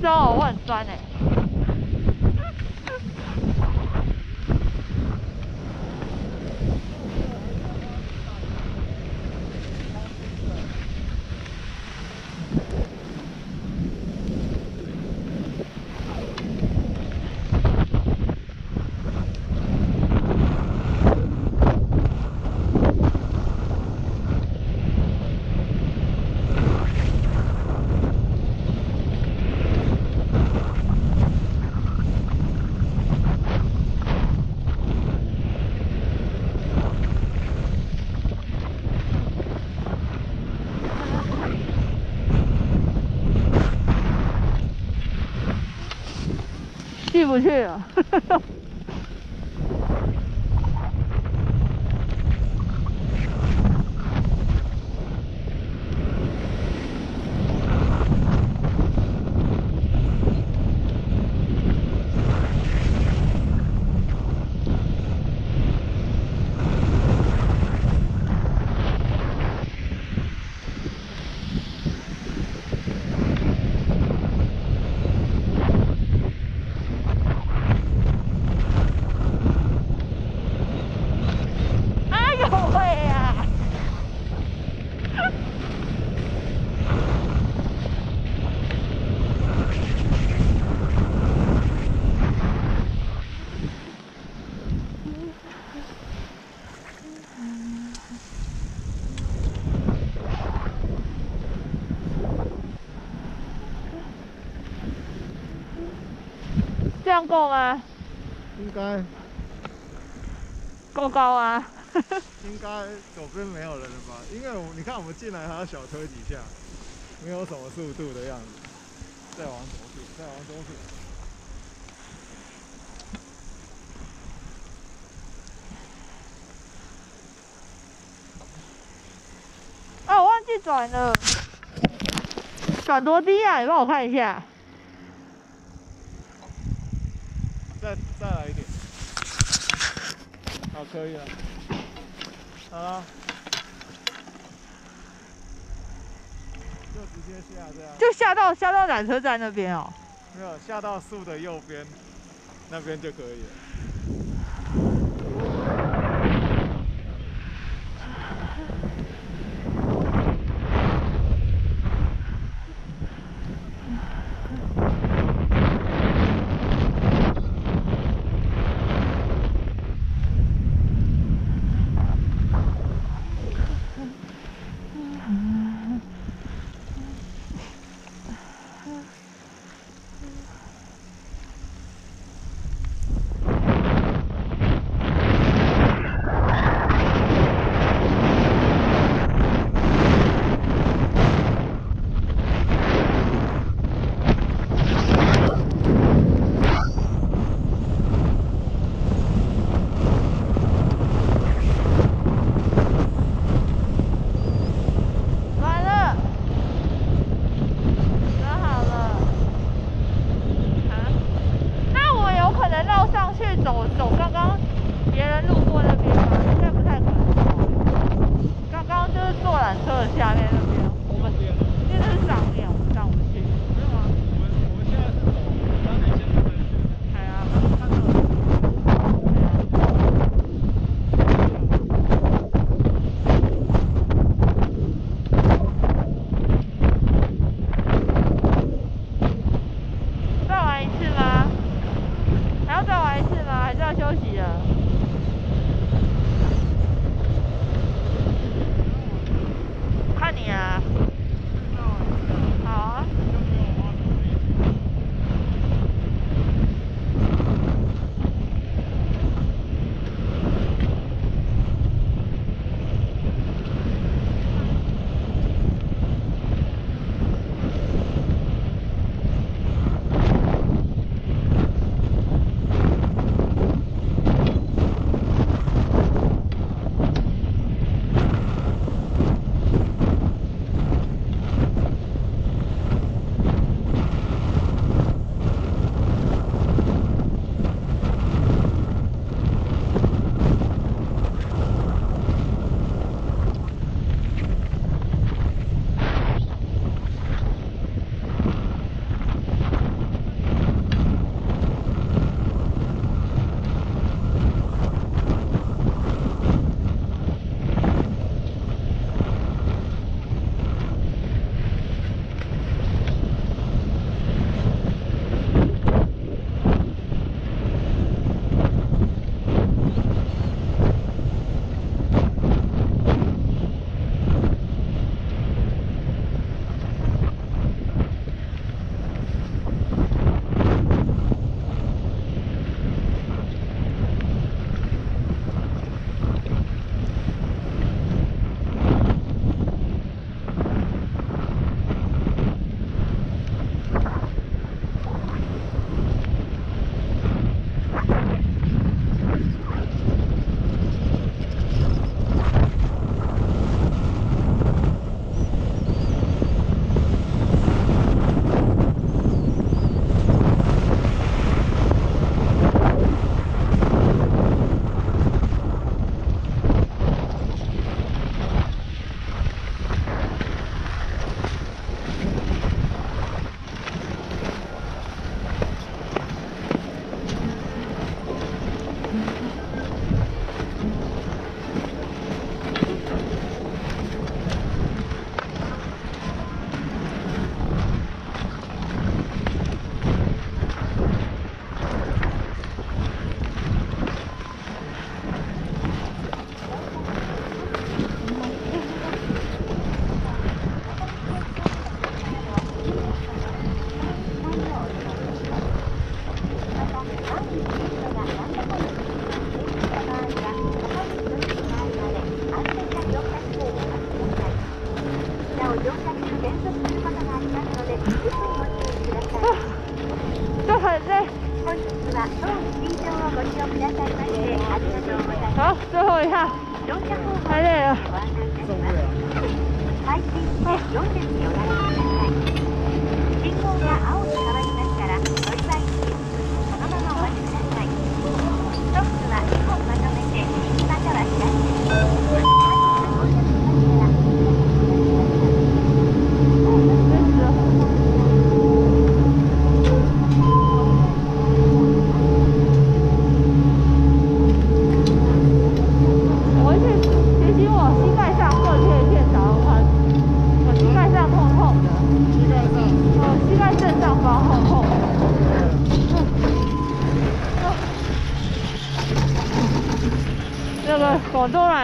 松哦，我很酸哎。进不去了。哎呦喂呀！这样够吗？应该够高啊！应该左边没有人了吧？因为我你看我们进来还要小推几下，没有什么速度的样子。再往左去，再往左去。啊，我忘记转了，转多低啊？你帮我看一下。再再来一点。好，可以了。好了。就直接下这样。就下到下到缆车站那边哦。没有下到树的右边，那边就可以了。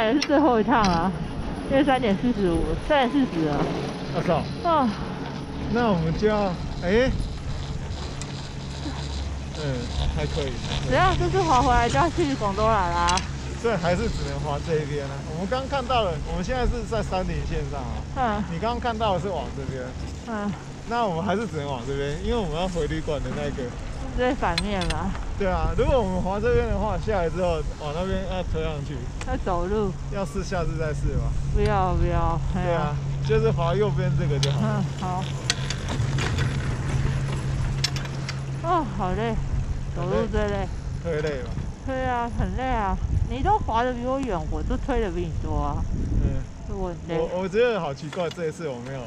也是最后一趟啊，因为三点四十五，三点四十了。我操！啊，那我们就要，哎，嗯，还可以。只要？这次滑回来就要去广东来啦。所以还是只能滑这一边啊、我们刚看到了，我们现在是在山顶线上啊。嗯你刚刚看到的是往这边，嗯，那我们还是只能往这边，因为我们要回旅馆的那个。对反面嘛，对啊，如果我们滑这边的话，下来之后往那边要推上去，要走路，要试下次再试吧。不要不要。对啊，就是滑右边这个就好。嗯，好。哦，好累，走路最累。推累吧。推啊，很累啊。你都滑得比我远，我都推得比你多啊，嗯，我很累。我我觉得好奇怪，这一次我没有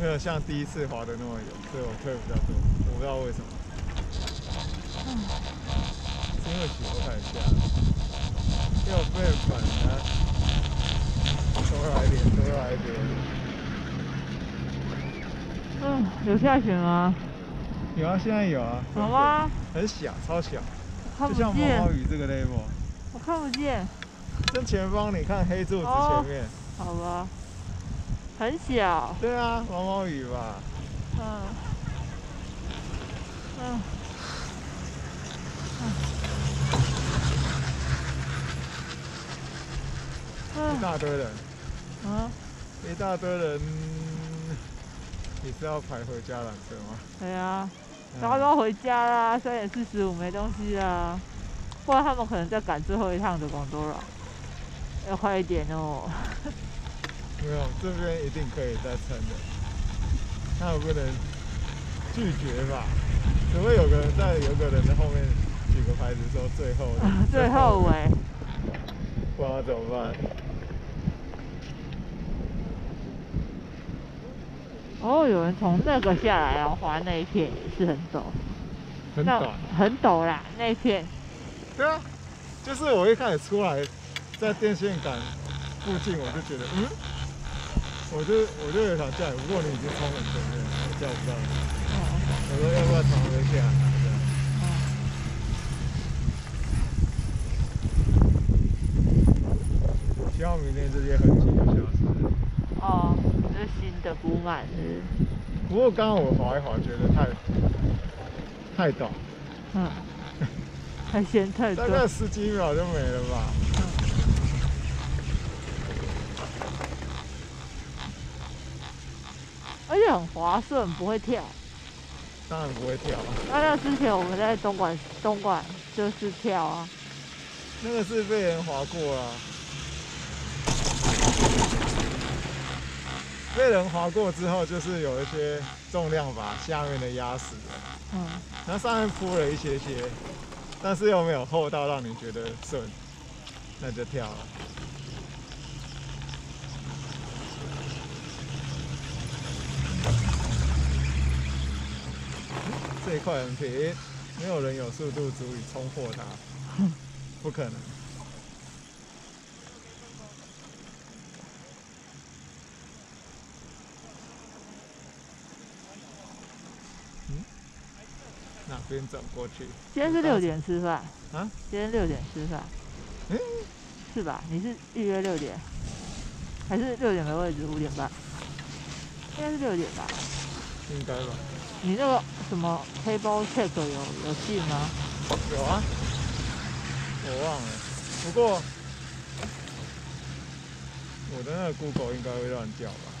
没有像第一次滑的那么远，所以我推比较多，我不知道为什么。是因为起头太下，要被反了，多来一点，多来一点。嗯，有下雪吗？有啊，现在有啊。有吗？很小，超小，就像毛毛，雨这个 level。我看不见。正前方你看黑柱子哦前面，好吧，很小。对啊，毛毛雨吧。嗯。嗯。一嗯。大堆人，嗯。一大堆人。你是要排回家缆车吗？对啊，嗯然后都要回家啦，三点四十五没东西啦，不然他们可能在赶最后一趟的广州了，要快一点哦。没有，这边一定可以再撑的。那我不能拒绝吧？除非有个人在有个人的后面举个牌子说最后 最后尾，不知道怎么办。哦，有人从那个下来，然后滑那一片也是很陡，很陡。很陡啦，那一片。对啊，就是我一开始出来，在电线杆附近，我就觉得，嗯，我就我就有想叫你，不过你已经冲很前面了，我叫不到你。哦，我说要不要从这边下来？这样希望明天这些痕迹就消失。哦，这是新的补满是不过刚刚我滑一滑，觉得太太陡，嗯，还嫌太大概。十几秒就没了吧。而且很滑顺，不会跳。当然不会跳啊，那那之前我们在东莞，东莞就是跳啊。那个是被人滑过啊。被人划过之后，就是有一些重量把下面的压死了，嗯，然后上面铺了一些些，但是又没有厚到让你觉得顺，那就跳了。这一块很平，没有人有速度足以冲破它，不可能。哪边走过去？今天是六点吃饭啊？今天六点吃饭，嗯，是吧？你是预约六点，还是六点没位置？五点半？应该是六点吧？应该吧。你那个什么黑包 check 有有信吗？有啊，我忘了。不过我的那个 Google 应该会乱叫吧。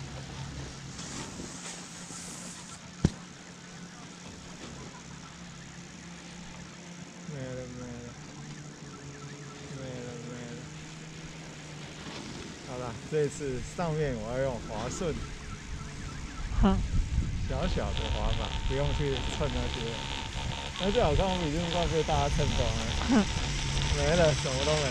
没了没了，没了没了。好了，这一次上面我要用滑顺，哼，小小的滑板，不用去蹭那些。那最好看我比运动被大家蹭光了，没了，什么都没了。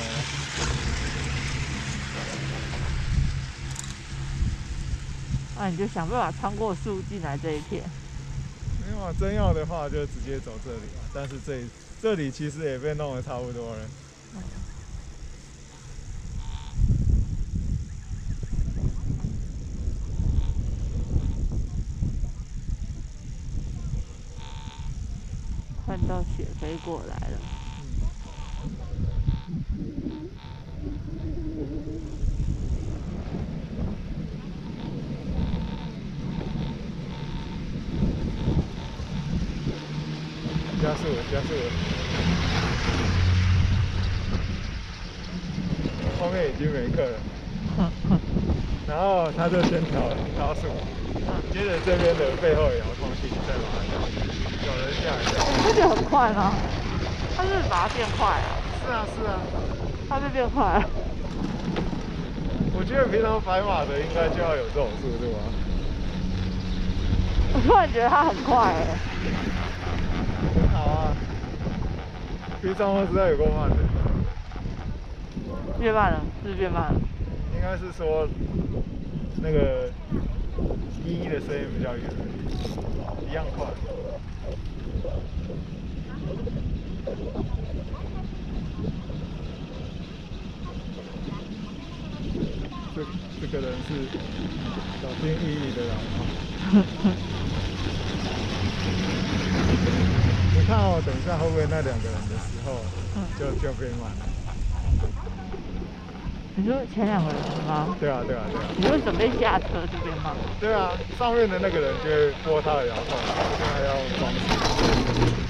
那你就想办法穿过树进来这一片。没有啊，真要的话就直接走这里啊。但是这这里其实也被弄得差不多了。看到雪飞过来了，加速，加速。后面已经没客了，然后他就先调高速，接着这边的背后的遥控器再把它调有人下来你不觉得很快吗？他是把它变快啊？是啊是啊，它就变快了。我觉得平常白马的应该就要有这种速度啊。我突然觉得它很快哎、很好啊，平常我实在有够慢的，变慢了，是不是变慢了？应该是说那个一的声音比较远，一样快。这这个人是小心翼翼的人 看哦，等一下后面那两个人的时候，就就变慢了。你说前两个人吗？对啊，对啊，对啊。你就准备下车就变慢了。对啊，上面的那个人就会拨他的遥控，现在要装死。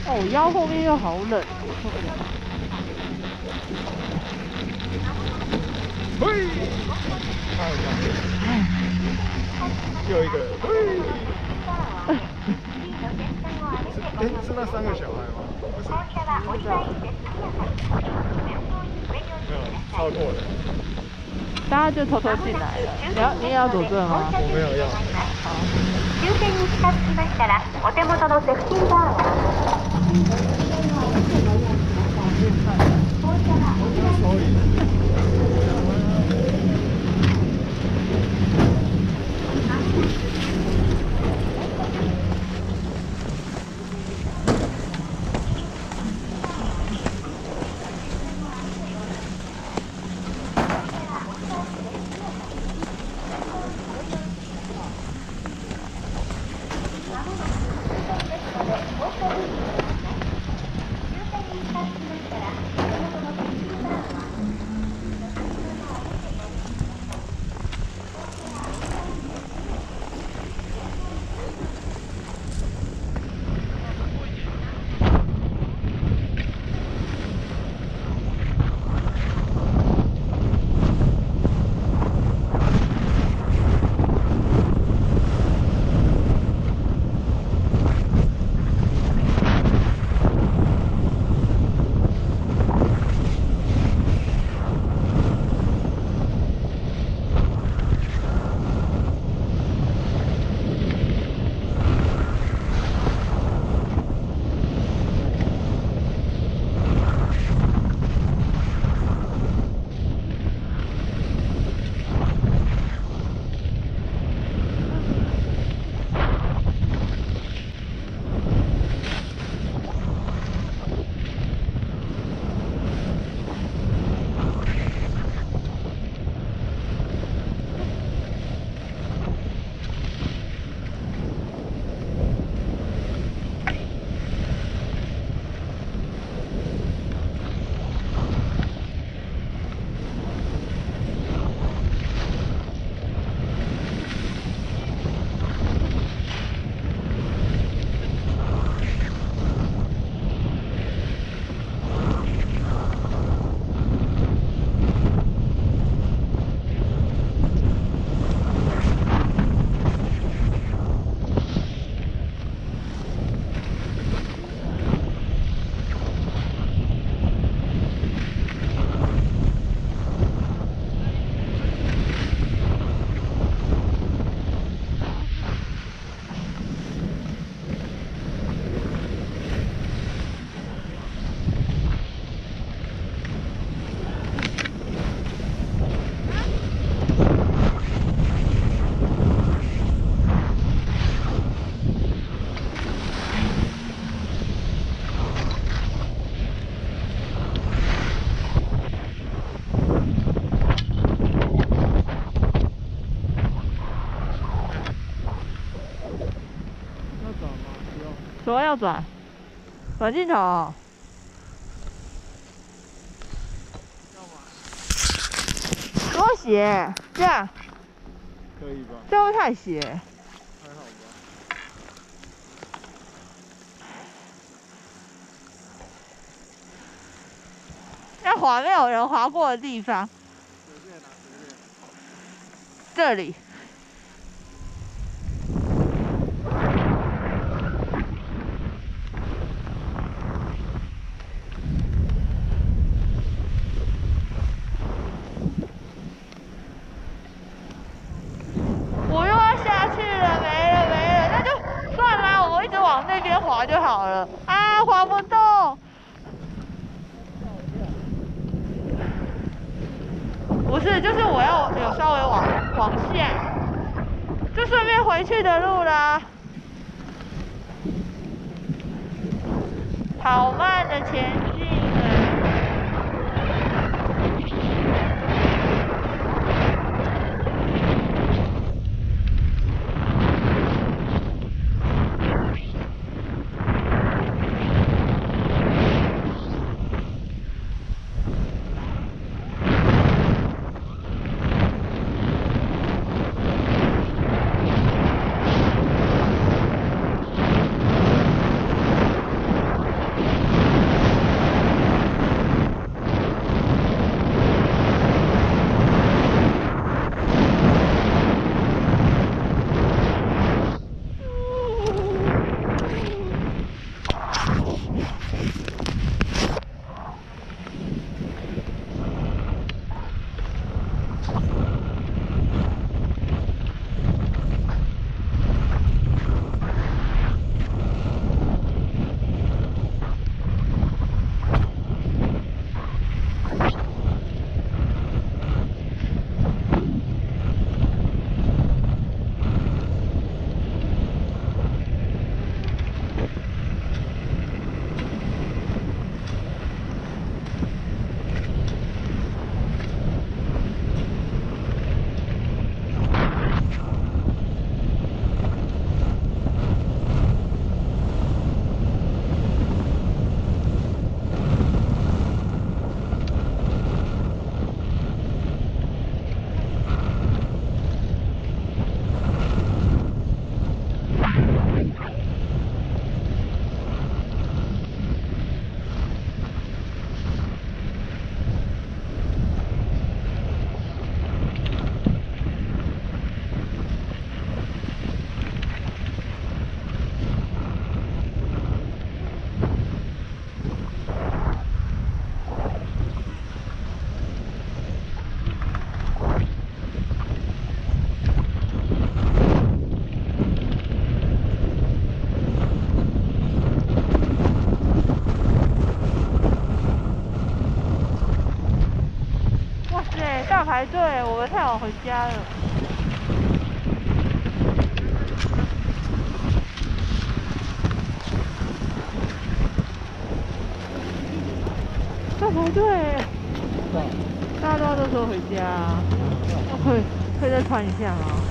哦，我腰后面又好冷，我受不了。嘿，太慢又一个人，嘿。那三个小孩吗？不是，超过。大家就偷偷进来了。你要你也要走这吗？我没有要。好。要转？转镜头哦、多斜，这样可以吧？这样会太斜。还好吧？要滑没有人滑过的地方，随便啦，随便。这里。我又要下去了，没了没了，那就算了，我一直往那边滑就好了。啊，滑不动。不是，就是我要有稍微往往下，就顺便回去的路啦。好慢的前我太好回家了。在排队，大家都要这时候回家啊。可以，可以再穿一下吗？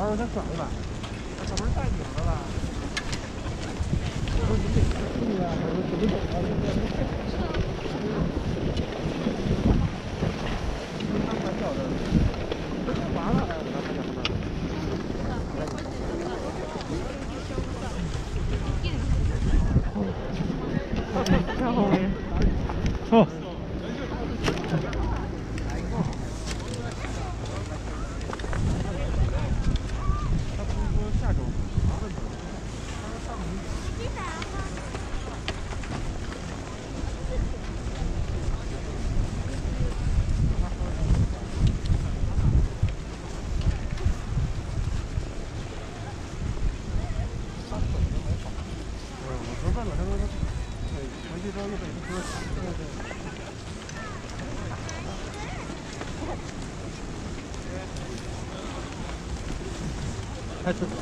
我觉得自己玩儿有点爽了，那可不是带顶的了。我说你得注意啊，我说怎么走啊？开玩笑的，都开完了，哎，我刚才讲的。在后面。哦。他不是说下周啥问题？他说上周。我说问了，他说他对，回去之后又被他说对对。开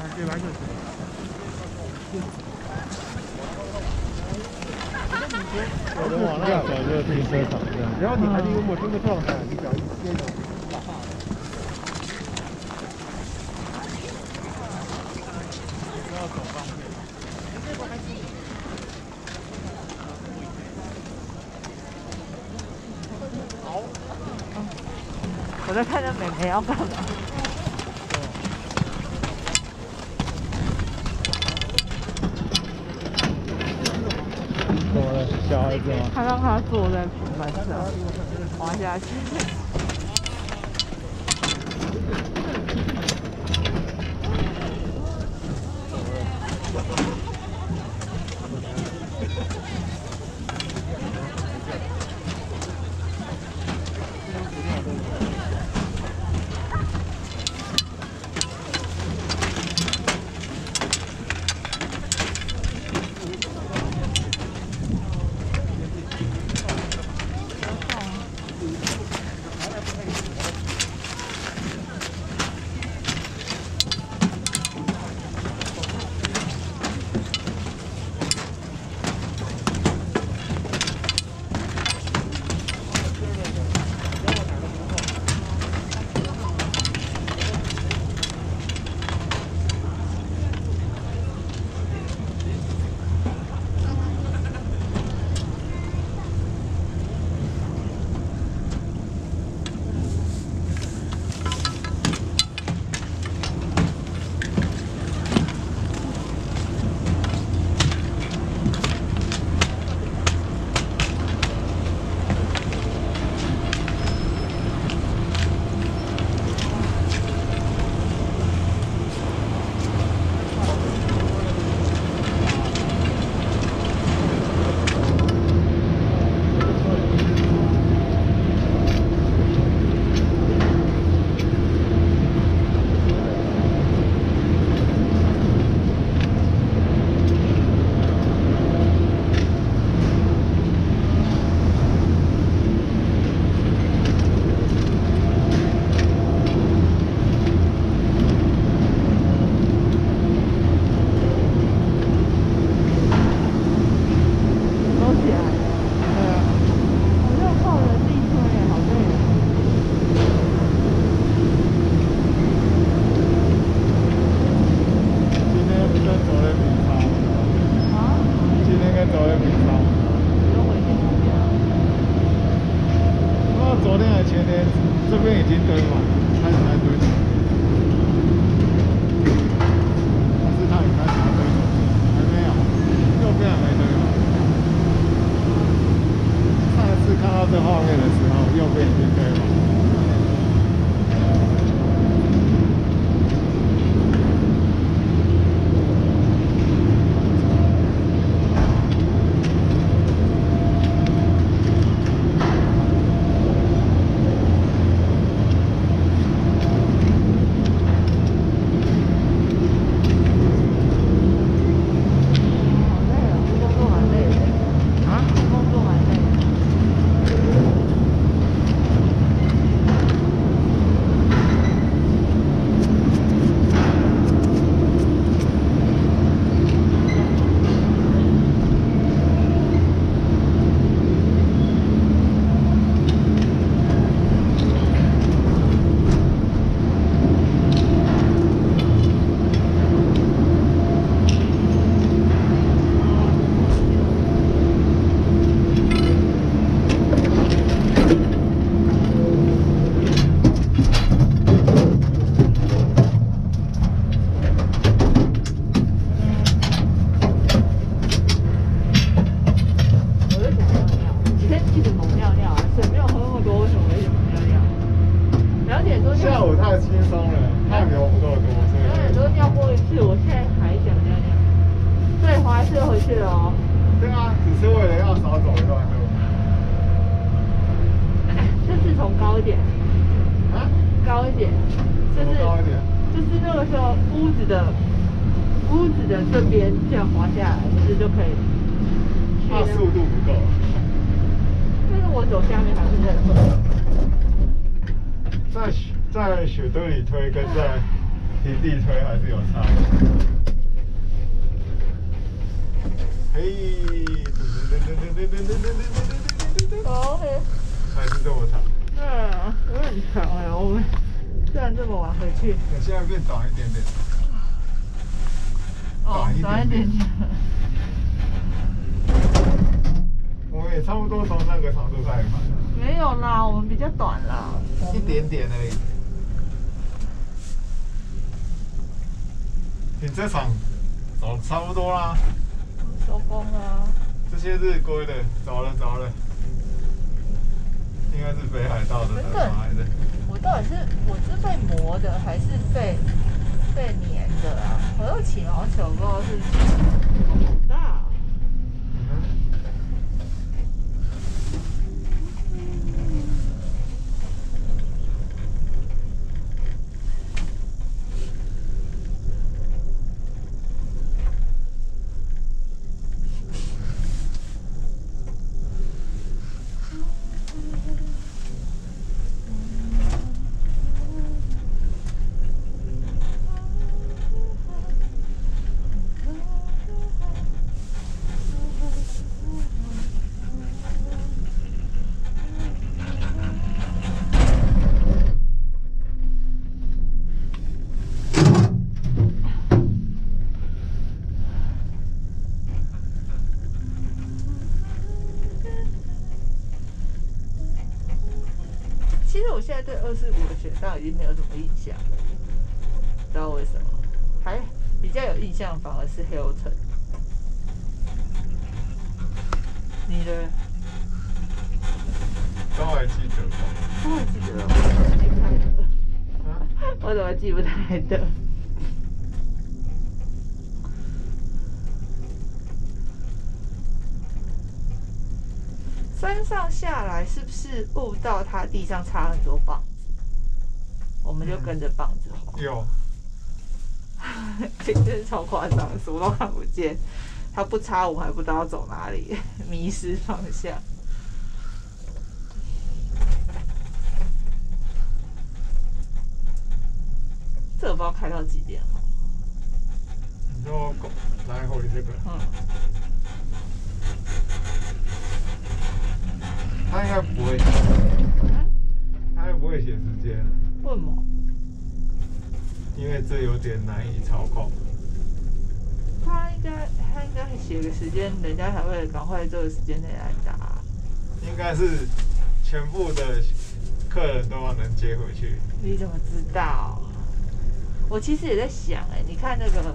但是这玩意儿我们往那走就是停车场这样。然后你还是一个陌生的状态，你只要一接就打话了。不要走方便。我在看着美眉要干嘛？坐在平板上滑下去。都你推跟在，你地推还是有差。嘿，好嘞，还是这么长。嗯，很长哎，我们居然这么晚回去。现在变短一点点。短一点点。我们也差不多从那个长度开始嘛。没有啦，我们比较短啦。一点点已。停车场找差不多啦，收工啦。这些日归的找了找了，应该是北海道的等等来的。我到底是我是被磨的还是被被粘的啊？我有起毛球，不知道是好大。嗯其实我现在对二四五的雪道已经没有什么印象，不知道为什么，还比较有印象反而是 Hilton。你的都还记得吧？我还记得，我怎么记不太得？啊？我怎么记不太得？山上下来是不是悟到它地上插很多棒子？我们就跟着棒子滑，有，真是超夸张，什么都看不见。他不插，我们还不知道要走哪里，迷失方向。这个不知道开到几点哦。你说来回这个，嗯，他应该不会，他也不会写时间，为什么？因为这有点难以操控。他应应该他应该写个时间，人家才会赶快这个时间内来打。应该是全部的客人都要能接回去。你怎么知道？我其实也在想，哎，你看那个，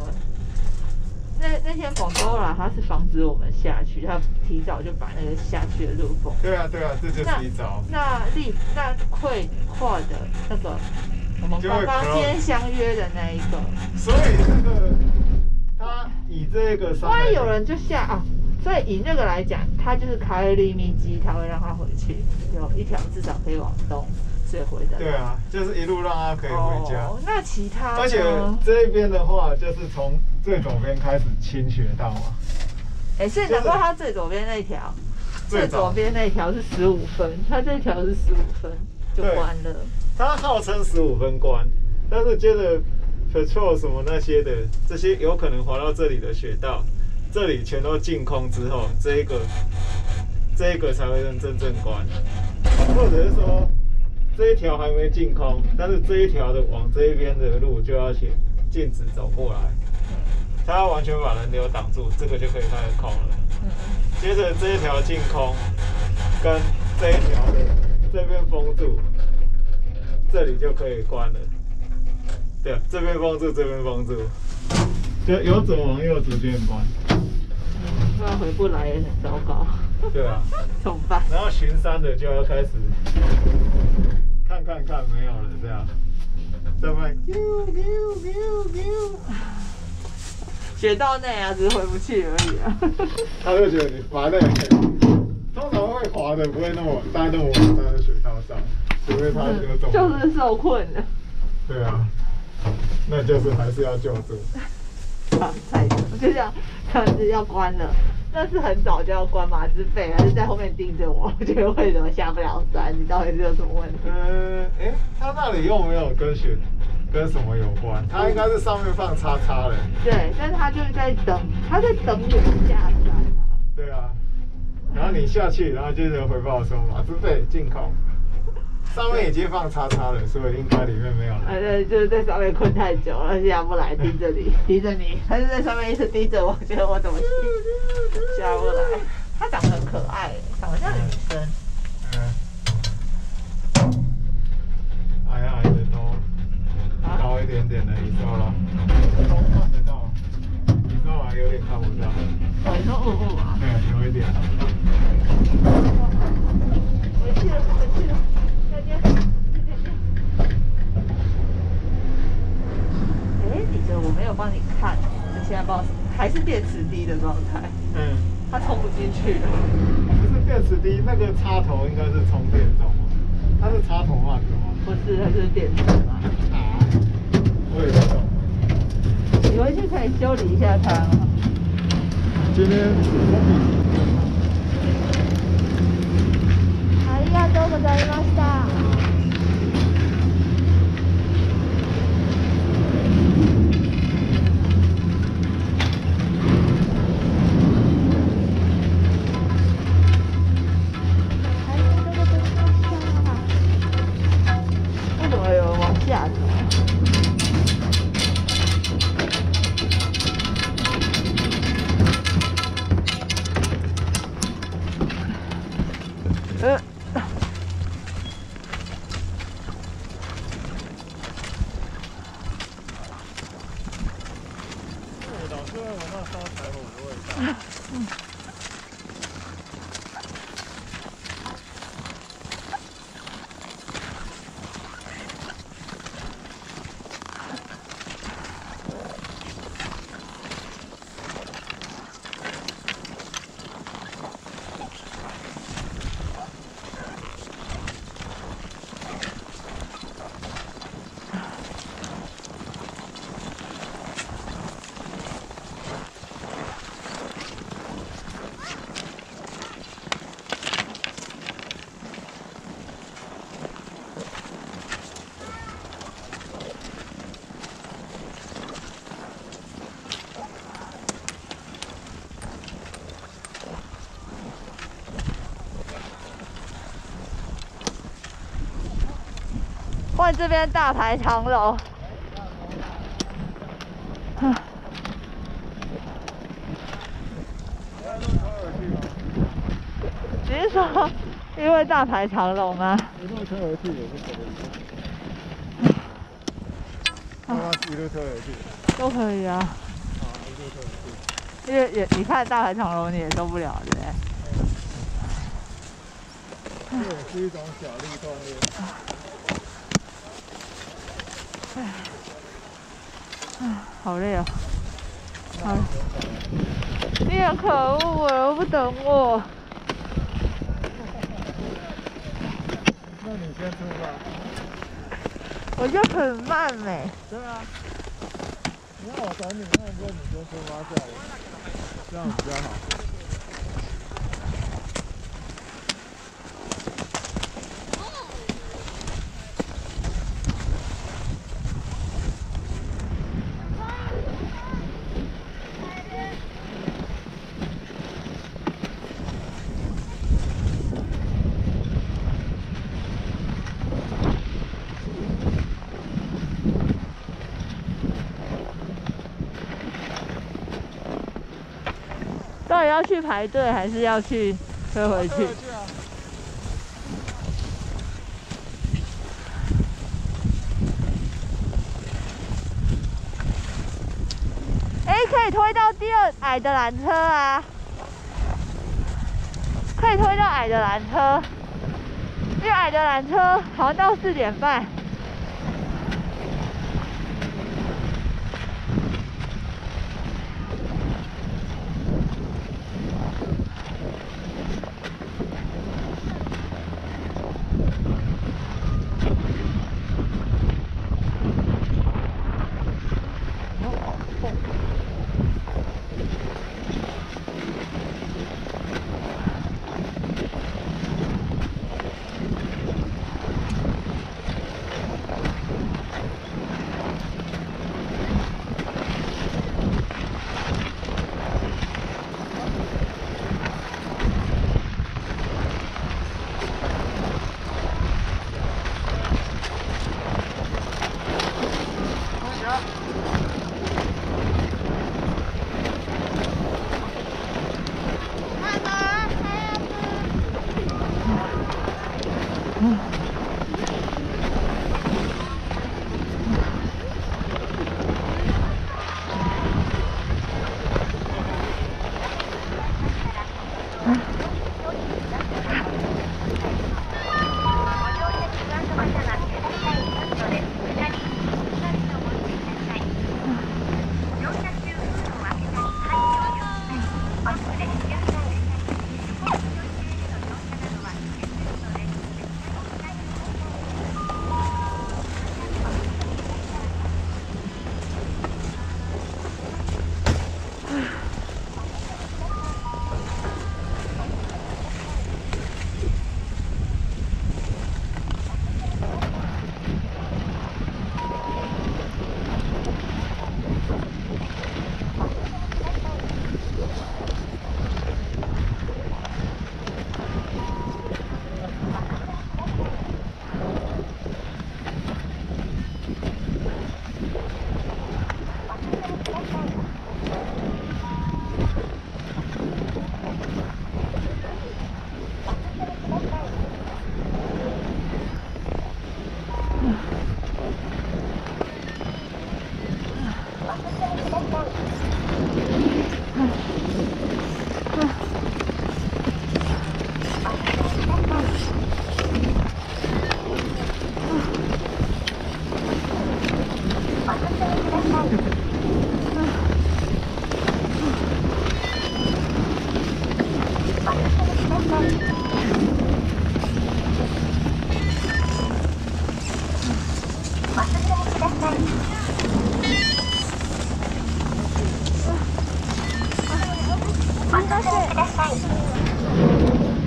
那那天广州啦，他是防止我们下去，他提早就把那个下去的路封。对啊，对啊，这就是一招。那立那会跨的那个，我们刚刚今天相约的那一个，所以这个他以这个万一有人就下啊，所以以那个来讲，他就是开利密机，他会让他回去，有一条至少可以往东睡回的。对啊，就是一路让他可以回家。哦，那其他而且这边的话，就是从最左边开始清学道嘛，哎、所以难怪他最左边那条，最左边那条是十五分，它这条是十五分就关了。它号称十五分关，但是接着 patrol 什么那些的，这些有可能滑到这里的雪道，这里全都净空之后，这一个这一个才会认真正关，或者是说这一条还没净空，但是这一条的往这一边的路就要写禁止走过来，它要完全把人流挡住，这个就可以开始空了。嗯，接着这一条净空跟这一条的这边封住，这里就可以关了。对，这边封住，这边封住，就由左往右逐渐关。不然回不来也很糟糕，对啊，怎么办？然后巡山的就要开始看看看没有了，这样。再慢，雪道内啊，只是回不去而已啊。他就觉得你烦了。通常会滑的不会那么待那么晚待在雪道上，除非他有种。就是受困了，对啊，那就是还是要救助。啊，太就像车子要关了，那是很早就要关马自费，还是在后面盯着我？我觉得为什么下不了山？你到底是有什么问题？呃，哎，他那里又没有跟雪跟什么有关？他应该是上面放叉叉的。对，但是他就是在等，他在等我下山啊。对啊，然后你下去，然后接着回报说马自费进口，上面已经放叉叉了，所以应该里面没有呃，人。对，就是在上面困太久了，下不来，盯着你，盯着你，他就在上面一直盯着我，觉得我怎么 下不来。他长得很可爱，长得像女生。嗯，矮矮的都啊高一点点的一收了，都看得到，一收还有点看不到。哦，你说雾雾啊？对，有一点。回去了，回去了。哎，你这我没有帮你看，你现在不知道还是电池低的状态，嗯，它充不进去了。不是电池低，那个插头应该是充电中，它是插头 mark 吗？不是，它就是电池嘛。啊，我也不懂。你回去可以修理一下它吗？今天りがとうございました。这边大排长龙。嗯你是说因为大排长龙吗？一路车而去，也是可以。啊，一路车而去。都可以啊。啊，一路车而去。因为也你看大排长龙，你也受不了的。这也是一种小力锻炼。锻炼。好累哦。好，你很可恶哎，我不等我。那你先出发。我就很慢哎。对啊。你要我等你，那不如你先出发，这样比较好。去排队还是要去推回去？啊。哎，可以推到第二矮的缆车啊！可以推到矮的缆车，因为矮的缆车好像到四点半。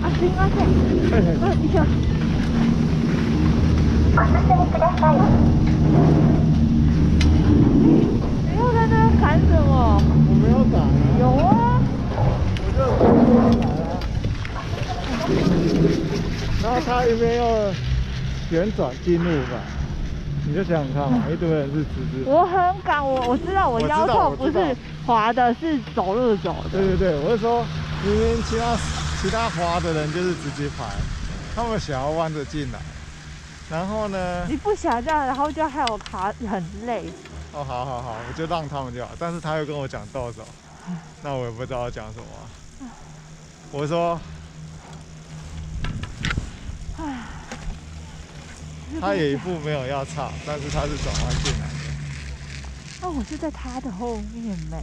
あ、すいません。あ、一緒。没有在那喊什么？我没有打啊，有啊，我就打了。然后他一边要旋转进入吧，你就想想看嘛，一堆人是直直。我很赶，我我知道我我知道腰痛不我知道是 滑的，是走路走的。对对对，我是说，明明其他其其他滑的人就是直接排，他们想要弯着进来，然后呢，你不想这样，然后就害我爬很累。哦，好好好，我就让他们就好。但是他又跟我讲倒走，那我也不知道要讲什么啊、我说他也一步没有要唱，但是他是转弯进来的。那我就在他的后面没，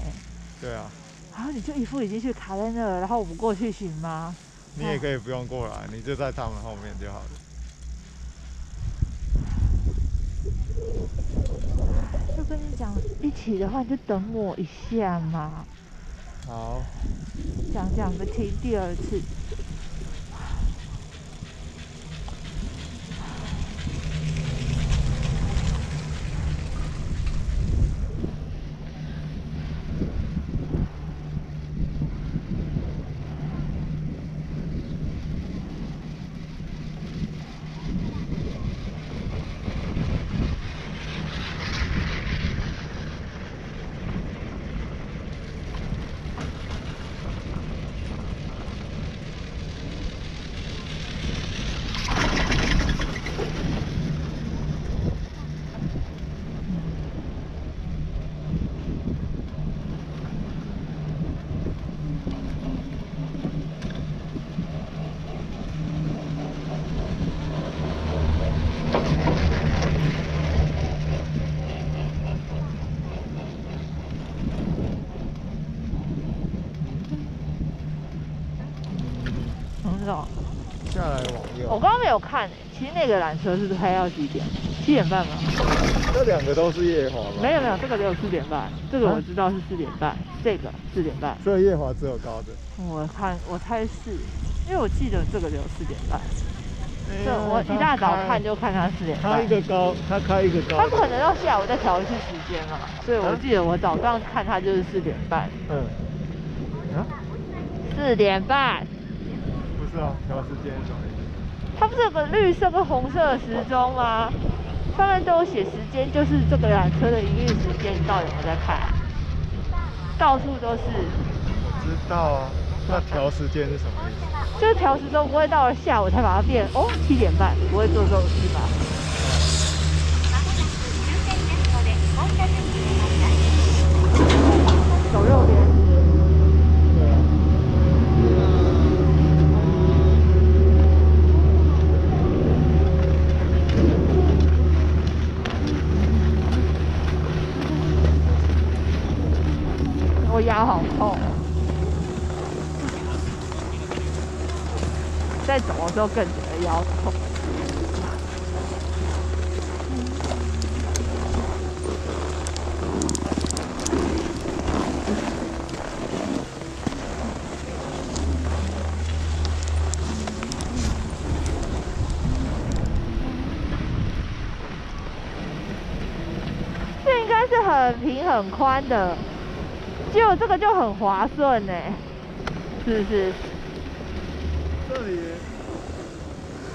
对啊，然后你就一副已经去卡在那了，然后我不过去行吗？你也可以不用过来，你就在他们后面就好了。就跟你讲，一起的话你就等我一下嘛。好，讲讲不听第二次。我知道。下来往我右。刚刚没有看、欸，其实那个缆车是开到几点？七点半吗？这两个都是夜华吗？没有没有，这个只有四点半，这个我知道是四点半，这个四点半。这夜华只有高的。我看我猜是，因为我记得这个只有四点半。对对，我一大早看就看他四点半他一。个高，他开一个高的。他不可能到下午再调一次时间嘛，所以我记得我早上看他就是四点半。嗯。啊？四点半，不是啊，调时间？它不是有个绿色跟红色的时钟吗？上面都有写时间，就是这个缆车的营运时间，你到底有没有在看？到处都是，知道啊。那调时间是什么意思？就是调时钟不会到了下午才把它变哦七点半，不会做这种事吧？走右边。对啊。我腰好痛。在走的时候更觉得腰痛。这应该是很平很宽的，就这个就很滑顺呢，是不是？这里，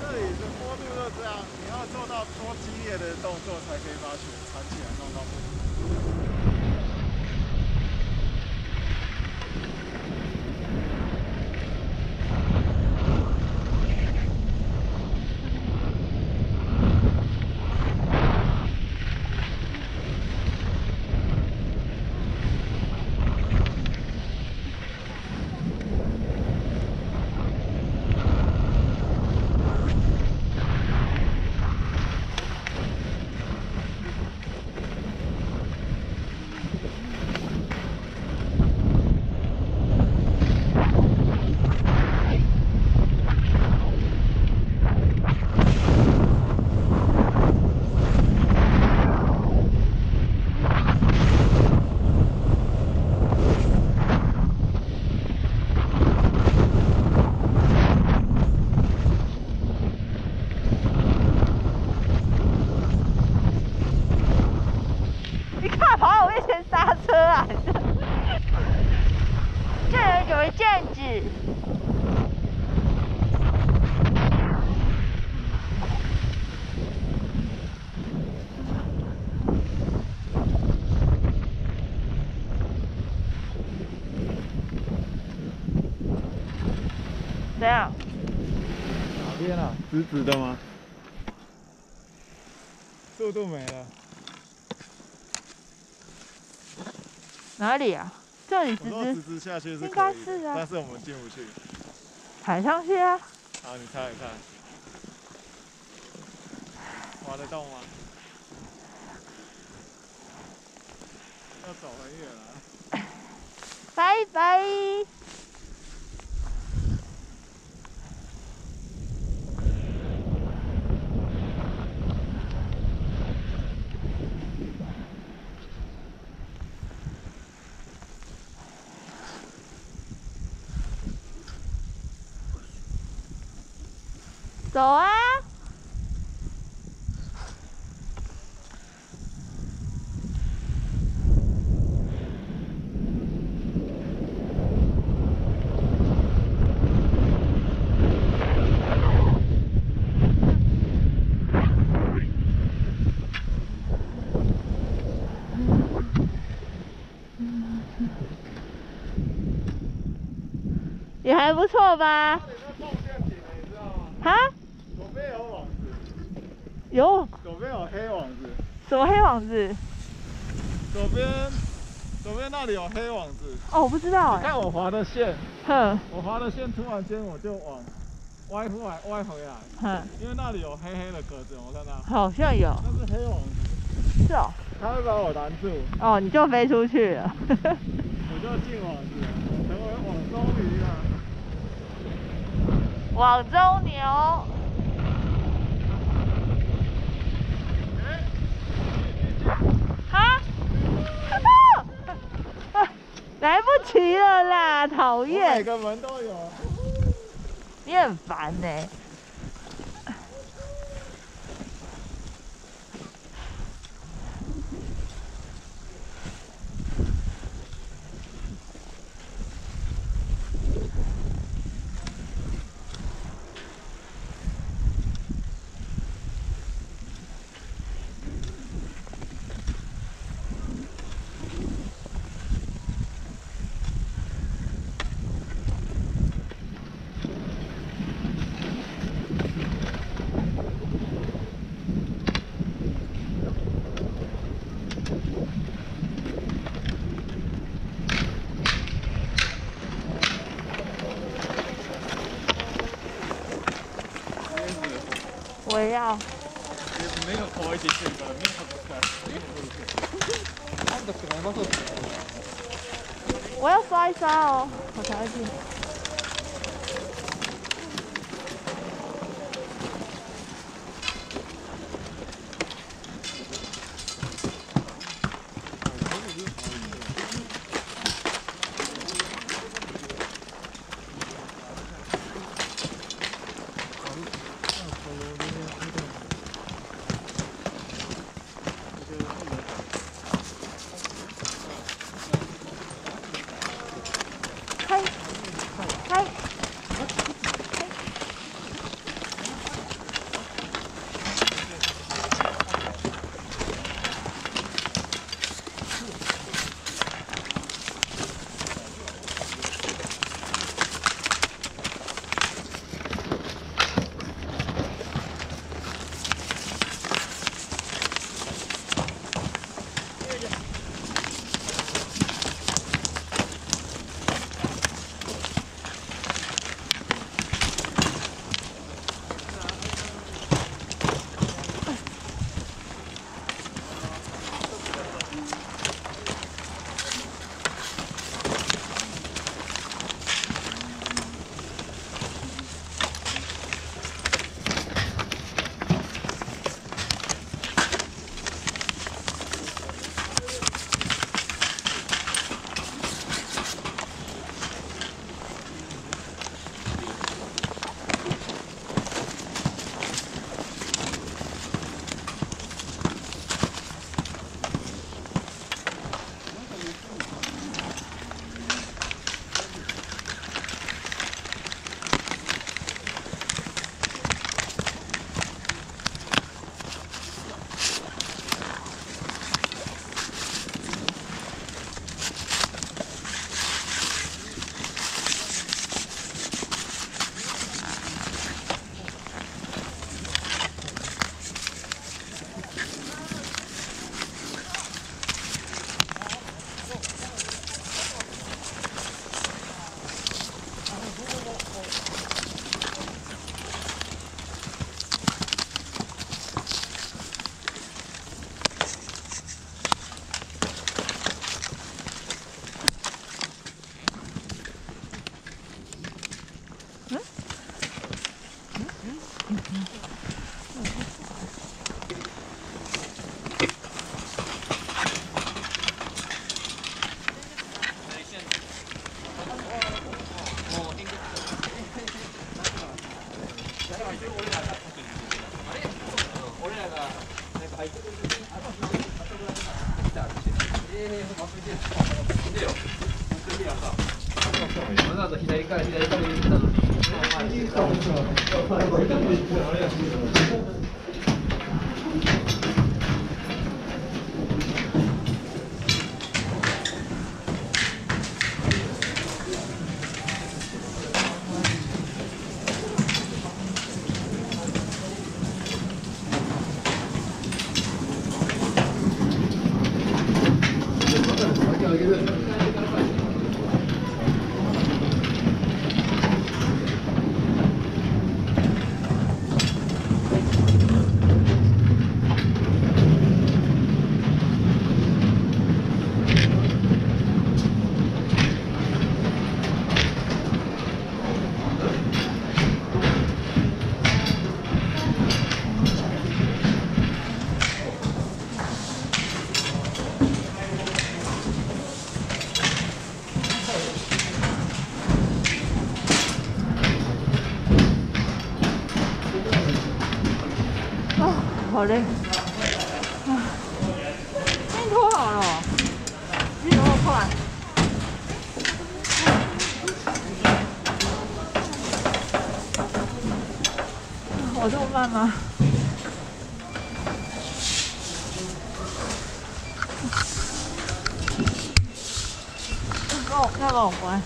这里的坡度就这样，你要多激烈的动作，才可以把雪弹起来弄到行。你干嘛跑到我面前刹车啊？这人有一阵子。对，样？哪边啊？直直的吗？速度没了。哪里啊？这里直直直直下去是应该是啊但是我们进不去。踩上去啊？好，你猜一猜，挖得动吗？要走很远了。拜拜。走啊！也还不错吧？那里那碰陷阱了，你知道吗？哈？左边有网子，有左边有黑网子，什么黑网子？左边左边那里有黑网子。哦，我不知道哎、你看我划的线，哼我划的线突然间我就往歪出来歪回来，哼，因为那里有黑黑的格子，我看到好像有，那是黑网子，是哦。它会把我拦住，哦，你就飞出去了。我就进网子成为网中鱼了。网中牛。哈？啊来不及了啦，讨厌每厌！个门都有。你很烦呢、我也要。没有可愛啲嘅，咩特別我要刷一刷哦，我才会进。好嘞。啊，已经拖好了，你怎么那么快？我这么慢吗？帮我，要帮我关。